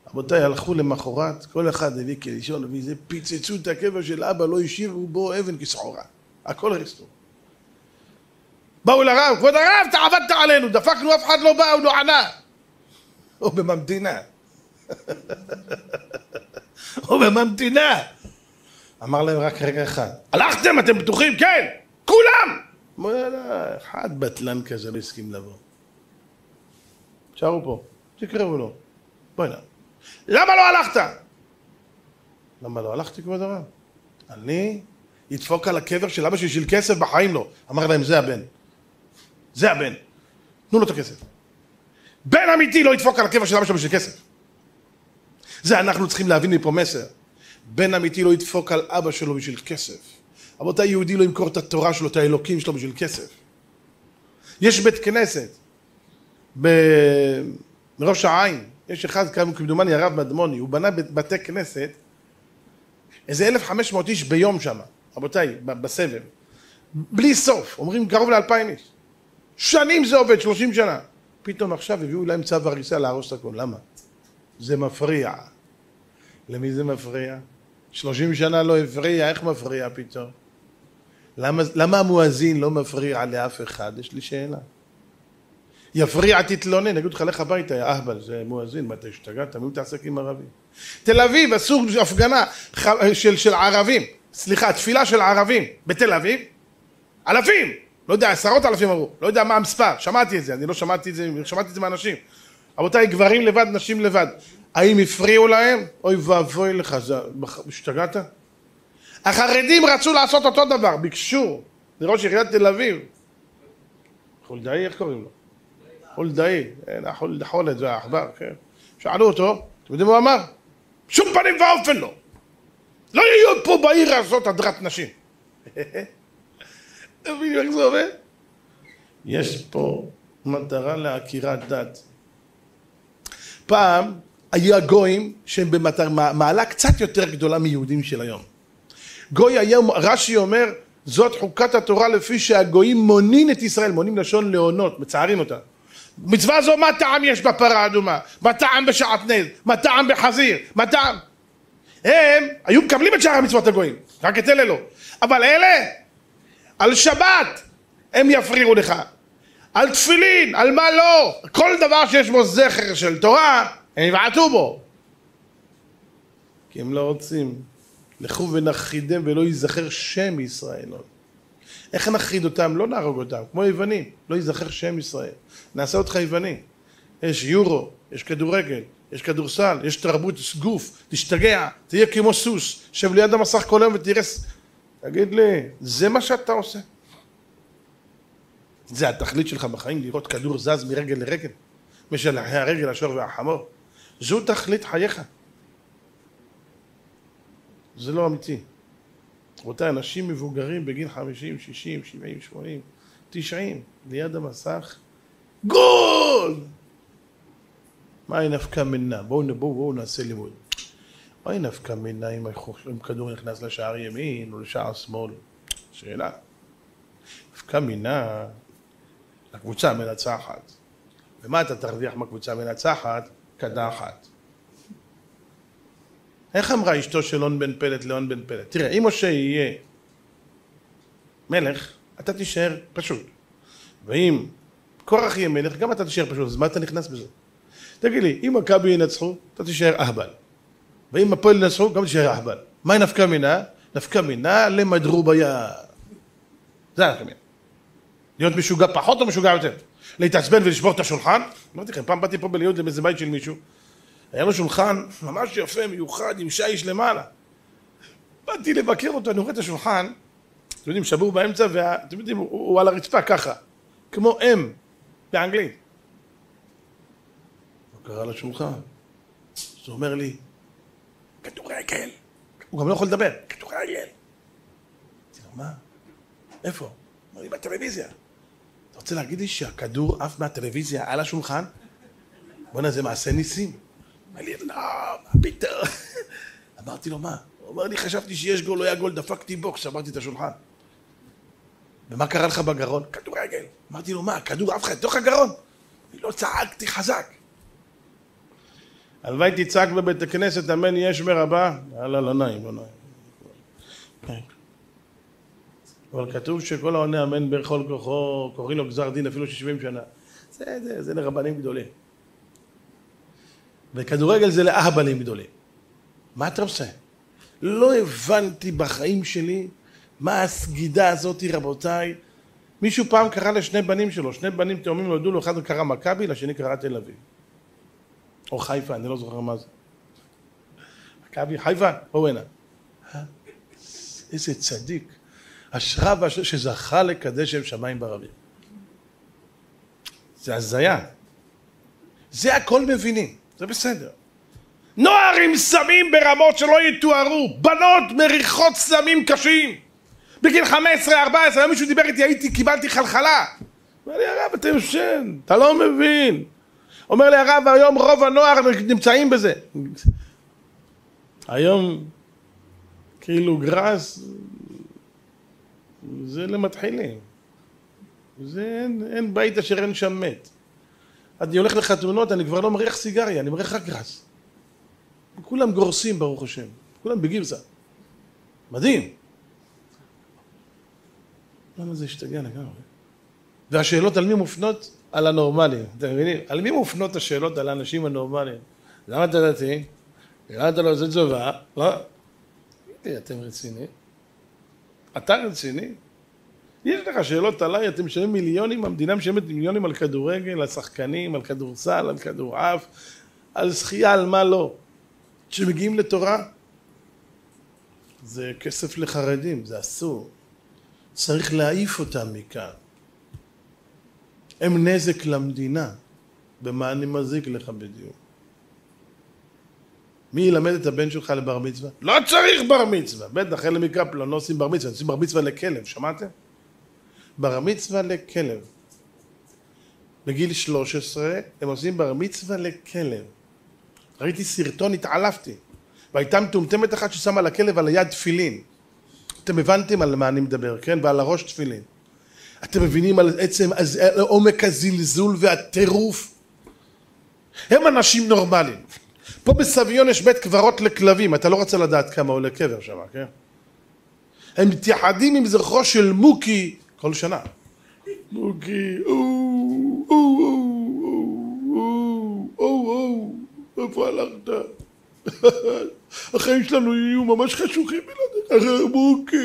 רבותיי, הלכו למחרת, כל אחד הביא כלישון, הביא זה, פיצצו את הקבר של אבא, לא השאירו בו אבן כסחורה. הכל הרסו. באו לרב, כבוד הרב, אתה עבדת עלינו, דפקנו, אף אחד לא בא, הוא לא ענה. הוא בממתינה. הוא בממתינה. אמר להם רק רגע אחד, הלכתם, אתם בטוחים? כן, כולם! אחד בטלן כזה לא הסכים לבוא. תשארו פה, תקראו לו. בואי נא. למה לא הלכת? למה לא הלכתי, כבוד הרב? אני אדפוק על הקבר של אבא שלי של כסף בחיים לא. אמר להם, זה הבן. זה הבן. תנו לו את הכסף. בן אמיתי לא ידפוק על הקבר של אבא שלו בשביל כסף. זה אנחנו צריכים להבין מפה מסר. בן אמיתי לא ידפוק על אבא שלו בשביל כסף. רבותיי, יהודי לא ימכור את התורה שלו, את האלוקים שלו בשביל כסף. יש בית כנסת בראש העין, יש אחד, כמדומני הרב מדמוני, הוא בנה בתי כנסת איזה 1,500 איש ביום שם, רבותיי, בסבב. בלי סוף, אומרים קרוב לאלפיים איש. שנים זה עובד, 30 שנה. פתאום עכשיו הביאו להם צו הריסה להרוס את הכל, למה? זה מפריע. למי זה מפריע? 30 שנה לא הפריע, איך מפריע פתאום? למה, למה המואזין לא מפריע לאף אחד? יש לי שאלה. יפריע, תתלונן, יגידו לך, לך הביתה, יא אהבל, זה מואזין, מה אתה השתגעת? מי מתעסק עם ערבים? תל אביב, אסור הפגנה של, של ערבים, סליחה, תפילה של ערבים בתל אביב, אלפים, לא יודע, עשרות אלפים אמרו, לא יודע מה המספר, שמעתי את זה, אני לא שמעתי את זה, שמעתי את זה מאנשים. רבותיי, גברים לבד, נשים לבד. האם הפריעו להם? אוי ואבוי לך, זה... השתגעת? החרדים רצו לעשות אותו דבר, ביקשו לראש עיריית תל אביב. חולדאי, איך קוראים לו? חולדאי, החולד, זה העכבר, כן. שאלו אותו, אתם יודעים מה הוא אמר? שום פנים ואופן לא. לא יהיו פה בעיר הזאת הדרת נשים. מבין איך זה עובד? יש פה מטרה לעקירת דת. פעם היו הגויים שהם במעלה קצת יותר גדולה מיהודים של היום. גוי היום, רש"י אומר, זאת חוקת התורה לפי שהגויים מונין את ישראל, מונין לשון להונות, מצערים אותה. מצווה זו מה טעם יש בפרה האדומה? מה טעם בשעטנז? מה טעם בחזיר? מה טעם? הם היו מקבלים את שאר המצוות הגויים, רק את אלה לא. אבל אלה, על שבת הם יפריעו לך. על תפילין, על מה לא. כל דבר שיש בו זכר של תורה, הם יבעטו בו. כי הם לא רוצים. לכו ונכחידם ולא ייזכר שם ישראל. איך נכחיד אותם? לא נהרוג אותם, כמו יוונים, לא ייזכר שם ישראל. נעשה אותך יווני. יש יורו, יש כדורגל, יש כדורסל, יש תרבות גוף, תשתגע, תהיה כמו סוס, שב ליד המסך כל היום ותראה... תגיד לי, זה מה שאתה עושה? זה התכלית שלך בחיים, לראות כדור זז מרגל לרגל? משלחי הרגל, השור והחמור? זו תכלית חייך. זה לא אמיתי. רבותיי, אנשים מבוגרים בגיל 50, 60, 70, 80, 90, ליד המסך, גול! מהי נפקא מינה? בואו בוא, בוא נעשה לימוד. מהי נפקא מינה אם כדור נכנס לשער ימין או לשער שמאל? שאלה. נפקא מינה לקבוצה המנצחת. ומה אתה תרוויח מהקבוצה המנצחת? קדחת. איך אמרה אשתו של און בן פלט לאון בן פלט? תראה, אם משה יהיה מלך, אתה תישאר פשוט. ואם קורח יהיה מלך, גם אתה תישאר פשוט, אז מה אתה נכנס בזה? תגיד לי, אם מכבי ינצחו, אתה תישאר אהבל. ואם הפועל ינצחו, גם תישאר אהבל. מהי נפקא מינה? נפקא מינה למדרו ביד. זה נפקא מינה. להיות משוגע פחות או משוגע יותר? להתעצבן ולשבור את השולחן? אמרתי לכם, פעם באתי פה בלהיות באיזה בית של מישהו, היה לו שולחן ממש יפה, מיוחד, עם שיש למעלה. באתי לבקר אותו, אני רואה את השולחן, אתם יודעים, שבור באמצע, ואתם יודעים, הוא, הוא על הרצפה ככה, כמו אם, באנגלית. מה קרה לשולחן? אז הוא אומר לי, כדורגל. הוא גם לא יכול לדבר, כדורגל. אמרתי לו, מה? איפה? אמר לי, בטלוויזיה. רוצה להגיד לי שהכדור עף מהטלוויזיה על השולחן? בוא'נה, זה מעשה ניסים. אמר לי, לא, מה פתאום? אמרתי לו, מה? הוא אומר לי, חשבתי שיש גול, לא היה גול, דפקתי בוקס, שברתי את השולחן. ומה קרה לך בגרון? כדורגל. אמרתי לו, מה, הכדור עף לך לתוך הגרון? אני לא צעקתי חזק. הלוואי תצעק בבית הכנסת, אמן יש מרבה. יאללה, לא נעים, לא נעים. אבל כתוב שכל העונה אמן בכל כוחו, קורעים לו גזר דין אפילו של שבעים שנה. זה, זה, זה לרבנים גדולים. וכדורגל זה לאהבלים גדולים. מה אתה עושה? לא הבנתי בחיים שלי מה הסגידה הזאת, רבותיי. מישהו פעם קרא לשני בנים שלו, שני בנים תאומים נולדו לו, אחד קרא מכבי, לשני קרא תל אביב. או חיפה, אני לא זוכר מה זה. מכבי חיפה, בואו הנה. איזה צדיק. אשריו ואשר שזכה לקדש שם שמיים ברבים. זה הזיה. זה הכל מבינים. זה בסדר. נוער עם סמים ברמות שלא יתוארו, בנות מריחות סמים קשים. בגיל 15-14, היום מישהו דיבר איתי, הייתי, קיבלתי חלחלה. אומר לי, הרב, אתה יושן, אתה לא מבין. אומר לי הרב, היום רוב הנוער נמצאים בזה. היום, כאילו גראס, זה למתחילים. זה אין, אין בית אשר אין שם מת. אני הולך לחתונות, אני כבר לא מריח סיגריה, אני מריח רק גראס. כולם גורסים, ברוך השם. כולם בגירסה. מדהים. למה זה השתגע לגמרי? והשאלות על מי מופנות? על הנורמלים. אתם מבינים? על מי מופנות השאלות על האנשים הנורמליים? למה אתה דתי? למה אתה לא עושה צבא? לא. אתם רציניים? אתה רציני? יש לך שאלות עליי, אתם משלמים מיליונים, המדינה משלמת מיליונים על כדורגל, על שחקנים, על כדורסל, על כדורעף, על זכייה, על מה לא. כשמגיעים לתורה, זה כסף לחרדים, זה אסור. צריך להעיף אותם מכאן. הם נזק למדינה. במה אני מזיק לך בדיוק? מי ילמד את הבן שלך לבר מצווה? לא צריך בר מצווה. בטח, אלה מקפלן לא עושים בר מצווה, עושים בר מצווה לכלב, שמעתם? בר מצווה לכלב. בגיל 13 הם עושים בר מצווה לכלב. ראיתי סרטון, התעלפתי. והייתה מטומטמת אחת ששמה לכלב על היד תפילין. אתם הבנתם על מה אני מדבר, כן? ועל הראש תפילין. אתם מבינים על עצם על עומק הזלזול והטירוף? הם אנשים נורמליים. פה בסביון יש בית קברות לכלבים, אתה לא רוצה לדעת כמה עולה קבר שם, כן? הם מתייחדים עם זכרו של מוקי כל שנה. מוקי, או, או, או, או, או, איפה הלכת? החיים שלנו יהיו ממש חשוכים בלעדיך, מוקי,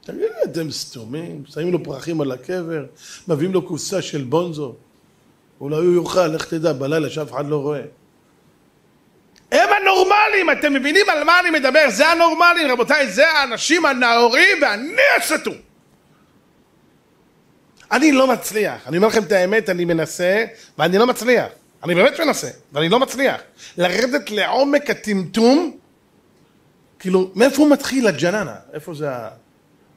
תגיד, אתם סתומים? שמים לו פרחים על הקבר, מביאים לו קופסה של בונזו. אולי הוא יאכל, לך תדע, בלילה שאף אחד לא רואה. הם הנורמלים, אתם מבינים על מה אני מדבר? זה הנורמלים, רבותיי, זה האנשים הנאורים ואני הסתום. אני לא מצליח, אני אומר לכם את האמת, אני מנסה ואני לא מצליח. אני באמת מנסה, ואני לא מצליח. לרדת לעומק הטמטום, כאילו, מאיפה מתחיל הג'ננה? איפה זה ה...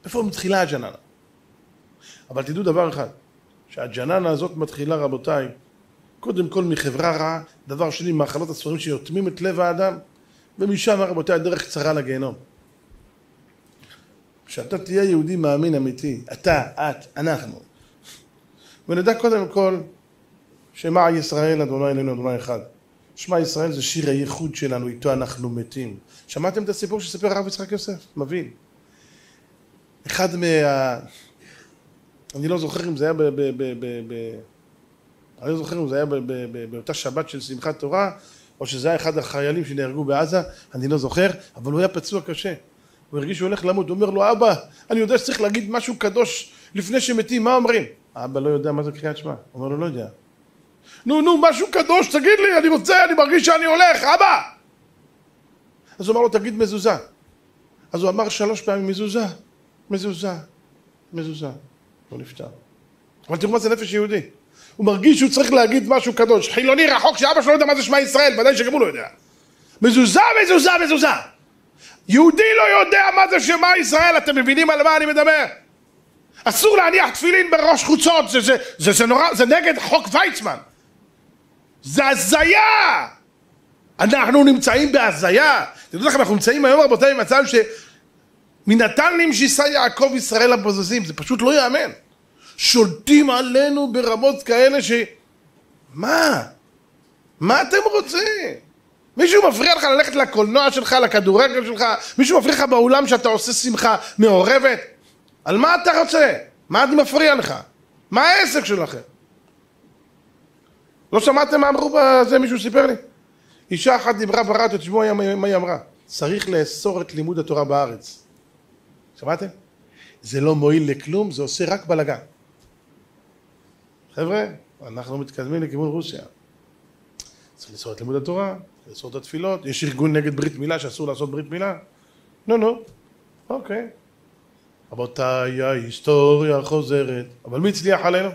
איפה מתחילה הג'ננה? אבל תדעו דבר אחד, שהג'ננה הזאת מתחילה רבותיי, קודם כל מחברה רעה, דבר שני מאכלות הספרים שיותמים את לב האדם, ומשם רבותיי הדרך קצרה לגיהנום. כשאתה תהיה יהודי מאמין אמיתי, אתה, את, אנחנו, ונדע קודם כל שמע ישראל אדוני אלינו אדוני אחד. שמע ישראל זה שיר הייחוד שלנו, איתו אנחנו מתים. שמעתם את הסיפור שסיפר הרב יצחק יוסף? מבין. אחד מה... אני לא זוכר אם זה היה ב... ב... ב... ב... ב... אני לא זוכר אם זה היה. באותה שבת של שמחת תורה, או שזה היה אחד החיילים שנהרגו בעזה, אני לא זוכר, אבל הוא היה פצוע קשה. הוא הרגיש שהוא הולך למות, הוא אומר לו, אבא, אני יודע שצריך להגיד משהו קדוש לפני שמתים, מה אומרים? האבא לא יודע מה זה קריאת שמע. הוא אומר לו, לא יודע. נו, נו, משהו קדוש, תגיד לי, אני רוצה, אני מרגיש שאני הולך, אבא! אז הוא אמר לו, תגיד מזוזה. אז הוא אמר שלוש פעמים מזוזה, מזוזה, מזוזה. הוא נפטר. אבל תראו מה זה נפש יהודי. הוא מרגיש שהוא צריך להגיד משהו קדוש. חילוני רחוק שאבא שלו לא יודע מה זה שמע ישראל, ודאי שגם הוא לא יודע. מזוזה, מזוזה, מזוזה. יהודי לא יודע מה זה שמע ישראל, אתם מבינים על מה אני מדבר? אסור להניח תפילין בראש חוצות, זה, זה, זה, זה נורא, זה נגד חוק ויצמן. זה הזיה! אנחנו נמצאים בהזיה. תדעו לכם, אנחנו נמצאים היום רבותיי במצב ש... מנתן למשיסה יעקב ישראל הבוזזים, זה פשוט לא ייאמן. שולטים עלינו ברמות כאלה ש... מה? מה אתם רוצים? מישהו מפריע לך ללכת לקולנוע שלך, לכדורגל שלך? מישהו מפריע לך באולם שאתה עושה שמחה מעורבת? על מה אתה רוצה? מה אני מפריע לך? מה העסק שלכם? לא שמעתם מה אמרו בזה, מישהו סיפר לי? אישה אחת דיברה ברדיו, תשמעו מה היא אמרה. צריך לאסור את לימוד התורה בארץ. שמעתם? זה לא מועיל לכלום, זה עושה רק בלאגן. חבר'ה, אנחנו מתקדמים לכיוון רוסיה. צריך לאסור את לימוד התורה, לאסור את התפילות, יש ארגון נגד ברית מילה שאסור לעשות ברית מילה? נו נו, אוקיי. רבותיי, ההיסטוריה חוזרת. אבל מי הצליח עלינו?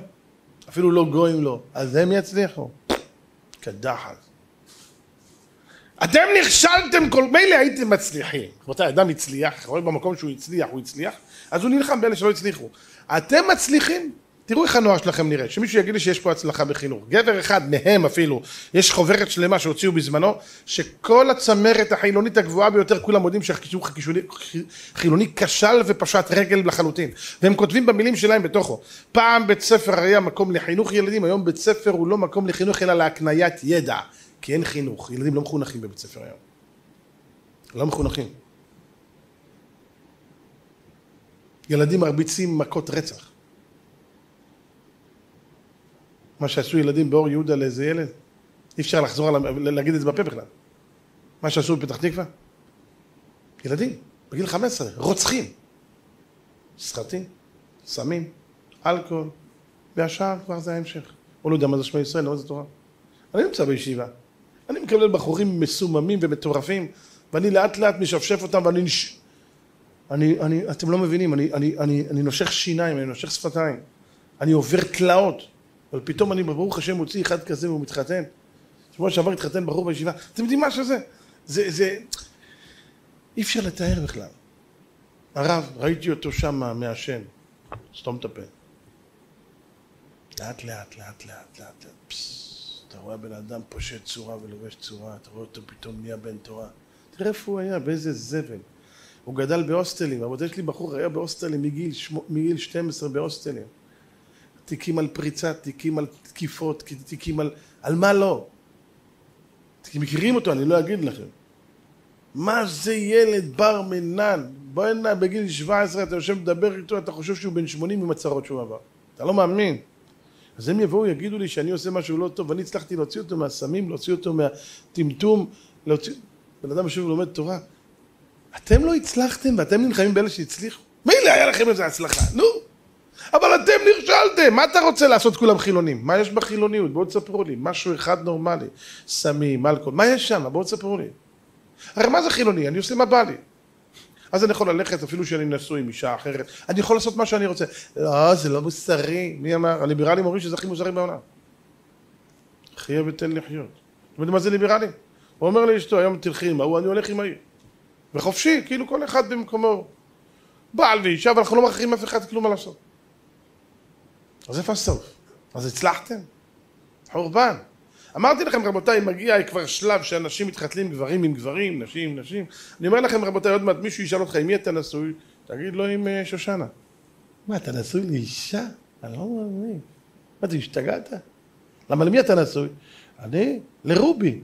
אפילו לא גויים לא. אז הם יצליחו. קדחת. אתם נכשלתם כל... מילא הייתם מצליחים. רבותיי, אדם הצליח, רואה במקום שהוא הצליח, הוא הצליח, אז הוא נלחם באלה שלא הצליחו. אתם מצליחים? תראו איך הנוער שלכם נראה, שמישהו יגיד לי שיש פה הצלחה בחינוך. גבר אחד מהם אפילו, יש חוברת שלמה שהוציאו בזמנו, שכל הצמרת החילונית הגבוהה ביותר, כולם יודעים שהחינוך החילוני כשל ופשט רגל לחלוטין. והם כותבים במילים שלהם בתוכו. פעם בית ספר היה מקום לחינוך ילדים, היום בית ספר הוא לא מקום לחינוך אלא להקניית ידע. כי אין חינוך, ילדים לא מחונכים בבית ספר היום. לא מחונכים. ילדים מרביצים מכות רצח. מה שעשו ילדים באור יהודה לאיזה ילד, אי אפשר לחזור על... להגיד את זה בפה בכלל. מה שעשו בפתח תקווה, ילדים, בגיל 15, רוצחים. סחטים, סמים, אלכוהול, והשאר כבר זה ההמשך. הוא לא יודע מה זה שמע ישראל, לא זה תורה. אני נמצא בישיבה, אני מקבל בחורים מסוממים ומטורפים, ואני לאט לאט משפשף אותם ואני נש... אני, אני, אתם לא מבינים, אני, אני, אני, אני נושך שיניים, אני נושך שפתיים, אני עובר תלאות. אבל פתאום אני ברוך השם מוציא אחד כזה והוא מתחתן. שבוע שעבר התחתן בחור בישיבה, אתם יודעים מה שזה? זה, זה... אי אפשר לתאר בכלל. הרב, ראיתי אותו שם מעשן, סתום את הפה. לאט לאט, לאט לאט, לאט פססס, אתה רואה בן אדם פושט צורה ולובש צורה, אתה רואה אותו פתאום נהיה בן תורה. תראה איפה הוא היה, באיזה זבל. הוא גדל בהוסטלים, רבותי, יש לי בחור, היה בהוסטלים מגיל, מגיל 12 בהוסטלים. תיקים על פריצה, תיקים על תקיפות, תיקים על... על מה לא? אתם מכירים אותו, אני לא אגיד לכם. מה זה ילד בר מנן? בוא הנה בגיל 17 אתה יושב לדבר איתו, אתה חושב שהוא בן 80 עם הצרות שהוא עבר. אתה לא מאמין. אז הם יבואו, יגידו לי שאני עושה משהו לא טוב, ואני הצלחתי להוציא אותו מהסמים, להוציא אותו מהטמטום, להוציא... בן אדם יושב ולומד תורה. אתם לא הצלחתם ואתם נלחמים באלה שהצליחו? מילא היה לכם איזה הצלחה, נו. אבל אתם נכשלתם, מה אתה רוצה לעשות כולם חילונים? מה יש בחילוניות? בואו תספרו לי, משהו אחד נורמלי, סמים, אלכוהול, מה יש שם? בואו תספרו לי. הרי מה זה חילוני? אני עושה מה בא לי. אז אני יכול ללכת אפילו שאני נשוי עם אישה אחרת, אני יכול לעשות מה שאני רוצה. לא, זה לא מוסרי. מי אמר? הליברלים אומרים שזה הכי מוסרי בעולם. חיה ותן לחיות. אתם יודעים מה זה ליברלי? הוא אומר לאשתו, היום תלכי עם ההוא, אני הולך עם העיר. וחופשי, כאילו כל אחד במקומו. בעל ואישה, ואנחנו לא מכריחים אף אחד כלום מה לעשות. אז איפה הסוף? אז הצלחתם? חורבן. אמרתי לכם רבותיי, מגיע כבר שלב שאנשים מתחתלים גברים עם גברים, נשים עם נשים. אני אומר לכם רבותיי, עוד מעט מישהו ישאל אותך עם מי אתה נשוי, תגיד לו עם אה, שושנה. מה, אתה נשוי לאישה? אני לא מאמין. מה, זה השתגעת? למה למי אתה נשוי? אני? לרובי.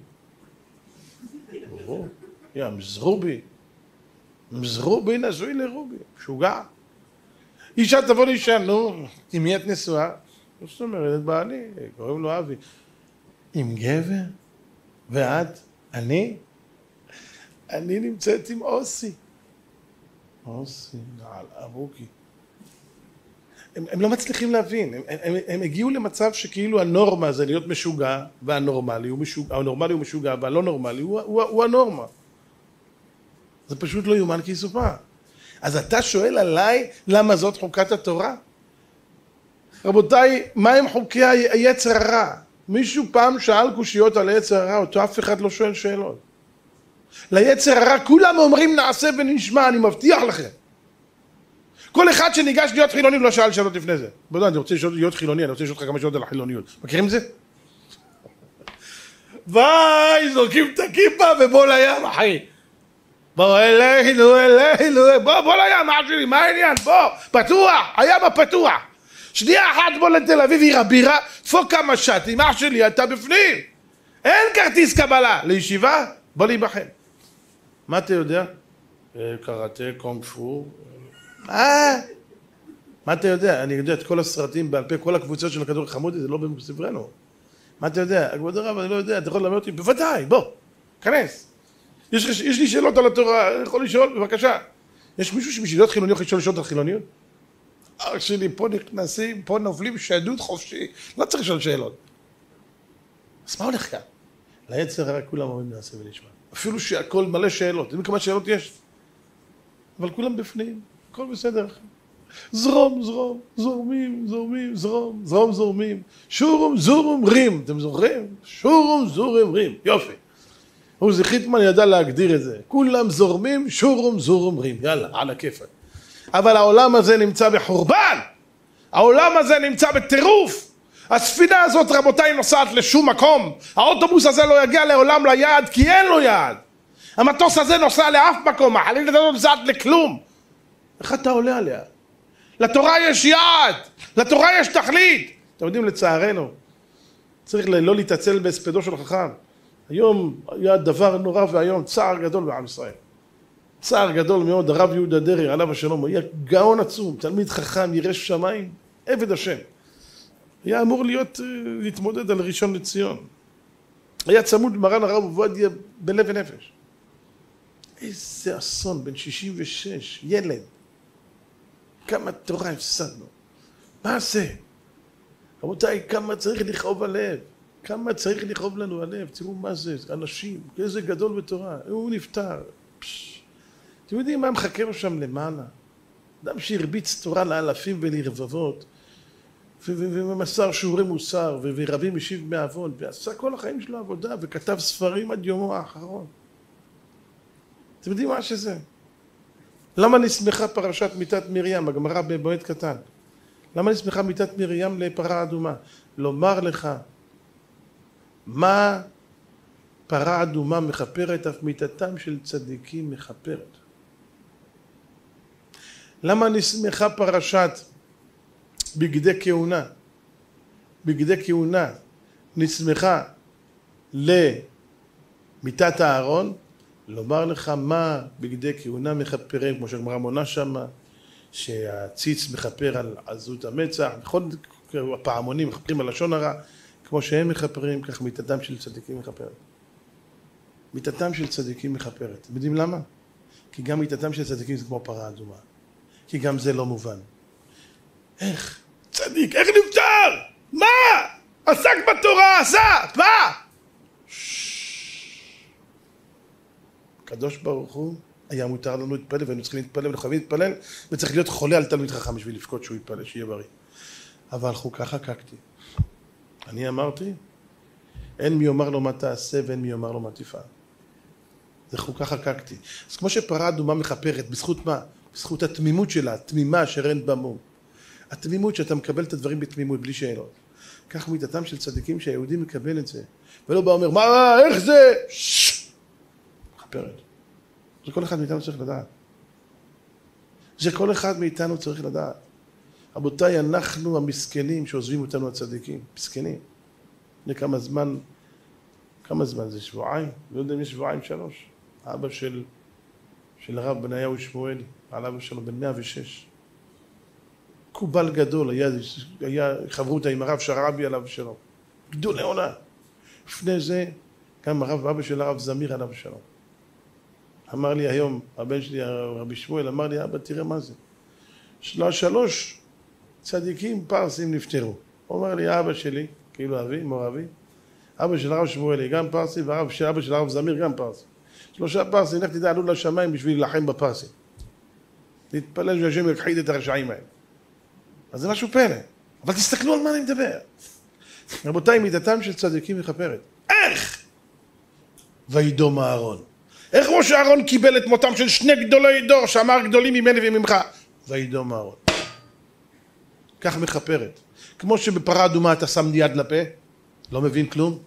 יא, מזרובי. מזרובי נשוי לרובי. משוגע. אישה תבוא לאישה, נו, עם מי את נשואה? זאת אומרת, בעלי, קוראים לו אבי. עם גבר? ואת? אני? אני נמצאת עם אוסי. אוסי, נעל, ארוכי. הם, הם לא מצליחים להבין, הם, הם, הם הגיעו למצב שכאילו הנורמה זה להיות משוגע והנורמלי הוא משוגע, הנורמלי הוא משוגע והלא נורמלי הוא, הוא, הוא הנורמה. זה פשוט לא יאומן כי יסופר. אז אתה שואל עליי למה זאת חוקת התורה? רבותיי, מה הם חוקי היצר הרע? מישהו פעם שאל קושיות על היצר הרע, אותו אף אחד לא שואל שאלות. ליצר הרע כולם אומרים נעשה ונשמע, אני מבטיח לכם. כל אחד שניגש להיות חילוני ולא שאל שאלות לפני זה. בוא נדע, אני רוצה להיות חילוני, אני רוצה לשאול אותך כמה שאלות על החילוניות. מכירים את זה? ביי, זורקים את הכיפה ובוא לים, אחי. בוא אלינו, אלינו, בוא, בוא לים, אח שלי, מה העניין? בוא, פתוח, הים הפתוח. שנייה אחת בוא לתל אביב, עיר הבירה, דפוק כמה שטים, אח שלי, אתה בפנים. אין כרטיס קבלה לישיבה, בוא להיבחן. מה אתה יודע? אה, קראטה, קונג פו. מה? מה אתה יודע? אני יודע את כל הסרטים בעל פה, כל הקבוצות של הכדור החמודי, זה לא בספרנו. מה אתה יודע? כבוד הרב, אני לא יודע, אתה יכול ללמד אותי? בוודאי, בוא, כנס. יש, יש לי שאלות על התורה, יכול לשאול, בבקשה. יש מישהו שבשביל להיות חילוני יכול לשאול שאלות על חילוניות? אח שלי, פה נכנסים, פה נובלים שדות חופשי, לא צריך לשאול שאלות. אז מה הולך כאן? ליצר הרע כולם אומרים נעשה ונשמע. אפילו שהכל מלא שאלות, אתם כמה שאלות יש? אבל כולם בפנים, הכל בסדר. זרום, זרום, זורמים, זורמים, זרום, זרום, זורמים. שורום, זורום, רים. אתם זוכרים? שורום, זורם, רים. יופי. עוזי חיטמן ידע להגדיר את זה. כולם זורמים, שורום, זורום, רים. יאללה, על הכיפאק. אבל העולם הזה נמצא בחורבן. העולם הזה נמצא בטירוף. הספינה הזאת רבותיי נוסעת לשום מקום. האוטובוס הזה לא יגיע לעולם ליעד כי אין לו יעד. המטוס הזה נוסע לאף מקום, החלילית הזאת נוסעת לכלום. איך אתה עולה עליה? לתורה יש יעד, לתורה יש תכלית. אתם יודעים לצערנו, צריך לא להתעצל בהספדו של חכם. היום היה דבר נורא ואיום, צער גדול בעם ישראל. צער גדול מאוד, הרב יהודה דרעי, עליו השלום, היה גאון עצום, תלמיד חכם, ירא שמיים, עבד השם. היה אמור להיות, אה, להתמודד על ראשון לציון. היה צמוד מרן הרב עובדיה בלב ונפש. איזה אסון, בן 66, ילד. כמה תורה הפסדנו. מה זה? רבותיי, כמה צריך לכאוב הלב. כמה צריך לכאוב לנו הלב. תראו מה זה, אנשים, איזה גדול בתורה. הוא נפטר. אתם יודעים מה מחכה לו שם למעלה? אדם שהרביץ תורה לאלפים ולרבבות, ומסר שיעורי מוסר, ורבי משיב מעוון, ועשה כל החיים שלו עבודה, וכתב ספרים עד יומו האחרון. אתם יודעים מה שזה? למה נסמכה פרשת מיתת מרים, הגמרא במועד קטן? למה נסמכה מיתת מרים לפרה אדומה? לומר לך מה פרה אדומה מכפרת, אף מיתתם של צדיקים מכפרת. למה נסמכה פרשת בגדי כהונה? בגדי כהונה נסמכה למיתת הארון, לומר לך מה בגדי כהונה מכפרים, כמו שהגמרא מונה שמה, שהציץ מכפר על עזות המצח, בכל הפעמונים מכפרים על לשון הרע, כמו שהם מכפרים, כך מיתתם של צדיקים מכפרת. מיתתם של צדיקים מכפרת. אתם יודעים למה? כי גם מיתתם של צדיקים זה כמו פרה אדומה. כי גם זה לא מובן. איך? צדיק, איך נפטר? מה? עסק בתורה, עשה, מה? הקדוש ברוך הוא, היה מותר לנו להתפלל והיינו צריכים להתפלל ואנחנו חייבים להתפלל וצריך להיות חולה על תלמיד חכם בשביל לבכות שהוא יתפלל, שיהיה בריא. אבל חוקה חקקתי. אני אמרתי, אין מי יאמר לו מה תעשה ואין מי יאמר לו מה תפעל. זה חוקה חקקתי. אז כמו שפרה אדומה מכפרת, בזכות מה? בזכות התמימות שלה, התמימה אשר אין בה מום. התמימות שאתה מקבל את הדברים בתמימות, בלי שאלות. כך מידתם של צדיקים שהיהודי מקבל את זה, ולא בא אומר, מה, איך זה? מכפרת. זה כל אחד מאיתנו צריך לדעת. זה כל אחד מאיתנו צריך לדעת. רבותיי, אנחנו המסכנים שעוזבים אותנו הצדיקים, מסכנים. לפני כמה זמן, כמה זמן זה? שבועיים? לא יודע אם יש שבועיים, שלוש. אבא של, של הרב בניהו שמואלי, על אבא שלו בן 106. קובל גדול, היה, היה חברותא עם הרב שרעבי עליו שלום. גדולי עונה. לפני זה, גם הרב, אבא של הרב זמיר עליו שלום. אמר לי היום, הבן שלי, רבי שמואל, אמר לי, אבא, תראה מה זה. שלוש צדיקים פרסים נפטרו. אומר לי, אבא שלי, כאילו אבי, מור אבי, אבא של הרב שמואלי גם פרסי, ואבא של הרב זמיר גם פרסי. שלושה פרסים, לך תדע, עלו לשמיים בשביל להילחם בפרסים. להתפלל שהשם יכחיד את הרשעים האלה. אז זה משהו פלא. אבל תסתכלו על מה אני מדבר. רבותיי, מידתם של צדיקים מכפרת. איך? וידום אהרון. איך משה אהרון קיבל את מותם של שני גדולי דור שאמר גדולים ממני וממך? וידום אהרון. כך מכפרת. כמו שבפרה אדומה אתה שם יד לפה, לא מבין כלום,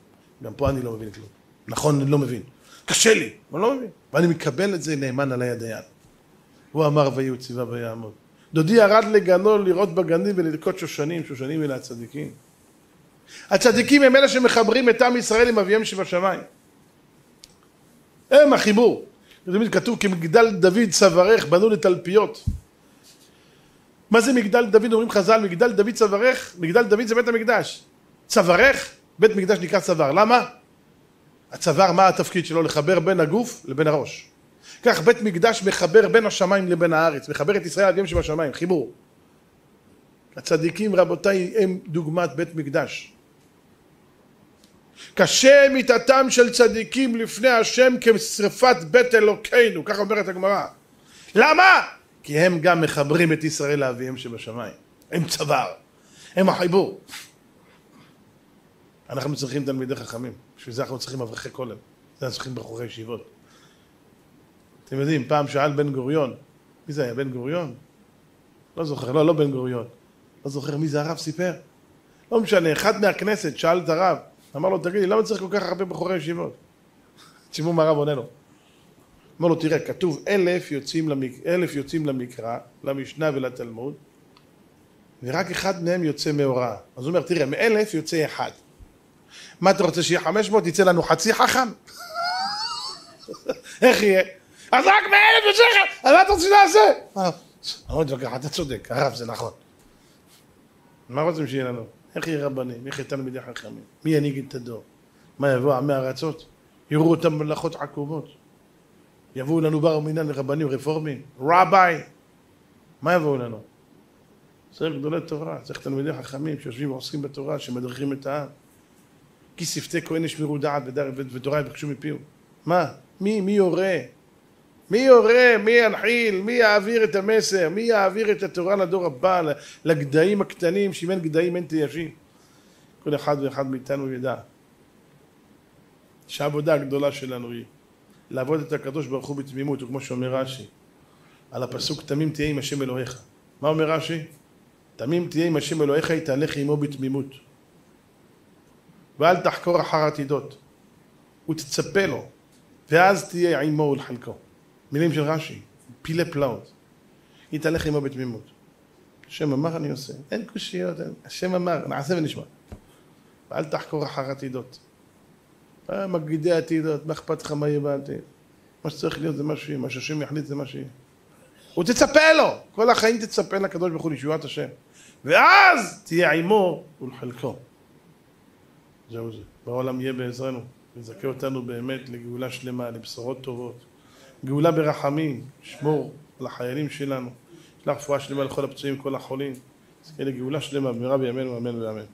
גם פה אני לא מבין כלום. נכון, אני לא מבין. קשה לי, אני לא מבין. ואני מקבל את זה נאמן עלי הדיין. הוא אמר ציווה ויעמוד. דודי ירד לגנו לראות בגנים וללקוט שושנים, שושנים אלה הצדיקים. הצדיקים הם אלה שמחברים את עם ישראל עם אביהם שבשמיים. הם החיבור. כתוב כמגדל דוד צווארך בנו לתלפיות. מה זה מגדל דוד? אומרים חז"ל, מגדל דוד צווארך, מגדל דוד זה בית המקדש. צווארך, בית מקדש נקרא צוואר. למה? הצוואר, מה התפקיד שלו? לחבר בין הגוף לבין הראש. כך בית מקדש מחבר בין השמיים לבין הארץ, מחבר את ישראל עד יום שבשמיים, חיבור. הצדיקים רבותיי הם דוגמת בית מקדש. קשה מיתתם של צדיקים לפני השם כשרפת בית אלוקינו, כך אומרת הגמרא. למה? כי הם גם מחברים את ישראל לאביהם שבשמיים. הם צוואר, הם החיבור. אנחנו צריכים תלמידי חכמים, בשביל זה אנחנו צריכים אברכי כולל, זה אנחנו צריכים בחורי ישיבות. אתם יודעים, פעם שאל בן גוריון, מי זה היה, בן גוריון? לא זוכר, לא, לא בן גוריון. לא זוכר מי זה הרב סיפר. לא משנה, אחד מהכנסת שאל את הרב, אמר לו, תגיד לי, למה צריך כל כך הרבה בחורי ישיבות? תשמעו מה הרב עונה לו. אמר לו, תראה, כתוב אלף יוצאים, למק... אלף יוצאים למקרא, למשנה ולתלמוד, ורק אחד מהם יוצא מהוראה. אז הוא אומר, תראה, מאלף יוצא אחד. מה אתה רוצה שיהיה חמש מאות? יצא לנו חצי חכם? איך יהיה? אז רק מאלף יוצא אחד, אז מה אתה רוצה שנעשה? אני לא מתווכח, אתה צודק, הרב, זה נכון. מה רוצים שיהיה לנו? איך יהיה רבנים? איך יהיה תלמידי חכמים? מי ינהיג את הדור? מה יבוא עמי ארצות? יראו אותם מלאכות עקומות. יבואו לנו בר מינן רבנים רפורמים, רביי, מה יבואו לנו? צריך גדולי תורה, צריך תלמידי חכמים שיושבים ועוסקים בתורה, שמדריכים את העם. כי שפתי כהן ישמרו דעת ותורה יבקשו מפיהו. מה? מי, מי יורה? מי יורה, מי ינחיל, מי יעביר את המסר, מי יעביר את התורה לדור הבא, לגדיים הקטנים, שאם אין גדיים אין תיישים. כל אחד ואחד מאיתנו ידע שהעבודה הגדולה שלנו היא לעבוד את הקדוש ברוך הוא בתמימות, וכמו שאומר רש"י, על הפסוק תמים תהיה עם השם אלוהיך. מה אומר רש"י? תמים תהיה עם השם אלוהיך, היא תהלך עמו בתמימות. ואל תחקור אחר עתידות, ותצפה לו, ואז תהיה עמו ולחלקו. מילים של רש"י, פילי פלאות. היא תהלך עמו בתמימות. השם אמר אני עושה, אין קושיות, אין. השם אמר, נעשה ונשמע. ואל תחקור אחר עתידות. אה, מגידי עתידות, מה אכפת לך מה יהיה בעתיד? מה שצריך להיות זה מה שיהיה, מה שהשם יחליט זה מה שיהיה. ותצפה לו, כל החיים תצפה לקדוש ברוך הוא לישועת השם. ואז תהיה עמו ולחלקו. זהו זה. בעולם יהיה בעזרנו, יזכה אותנו באמת לגאולה שלמה, לבשורות טובות. גאולה ברחמים, שמור על החיילים שלנו. שלח רפואה שלמה לכל הפצועים, כל החולים. נזכה לגאולה שלמה במהרה בימינו, אמן ואמן.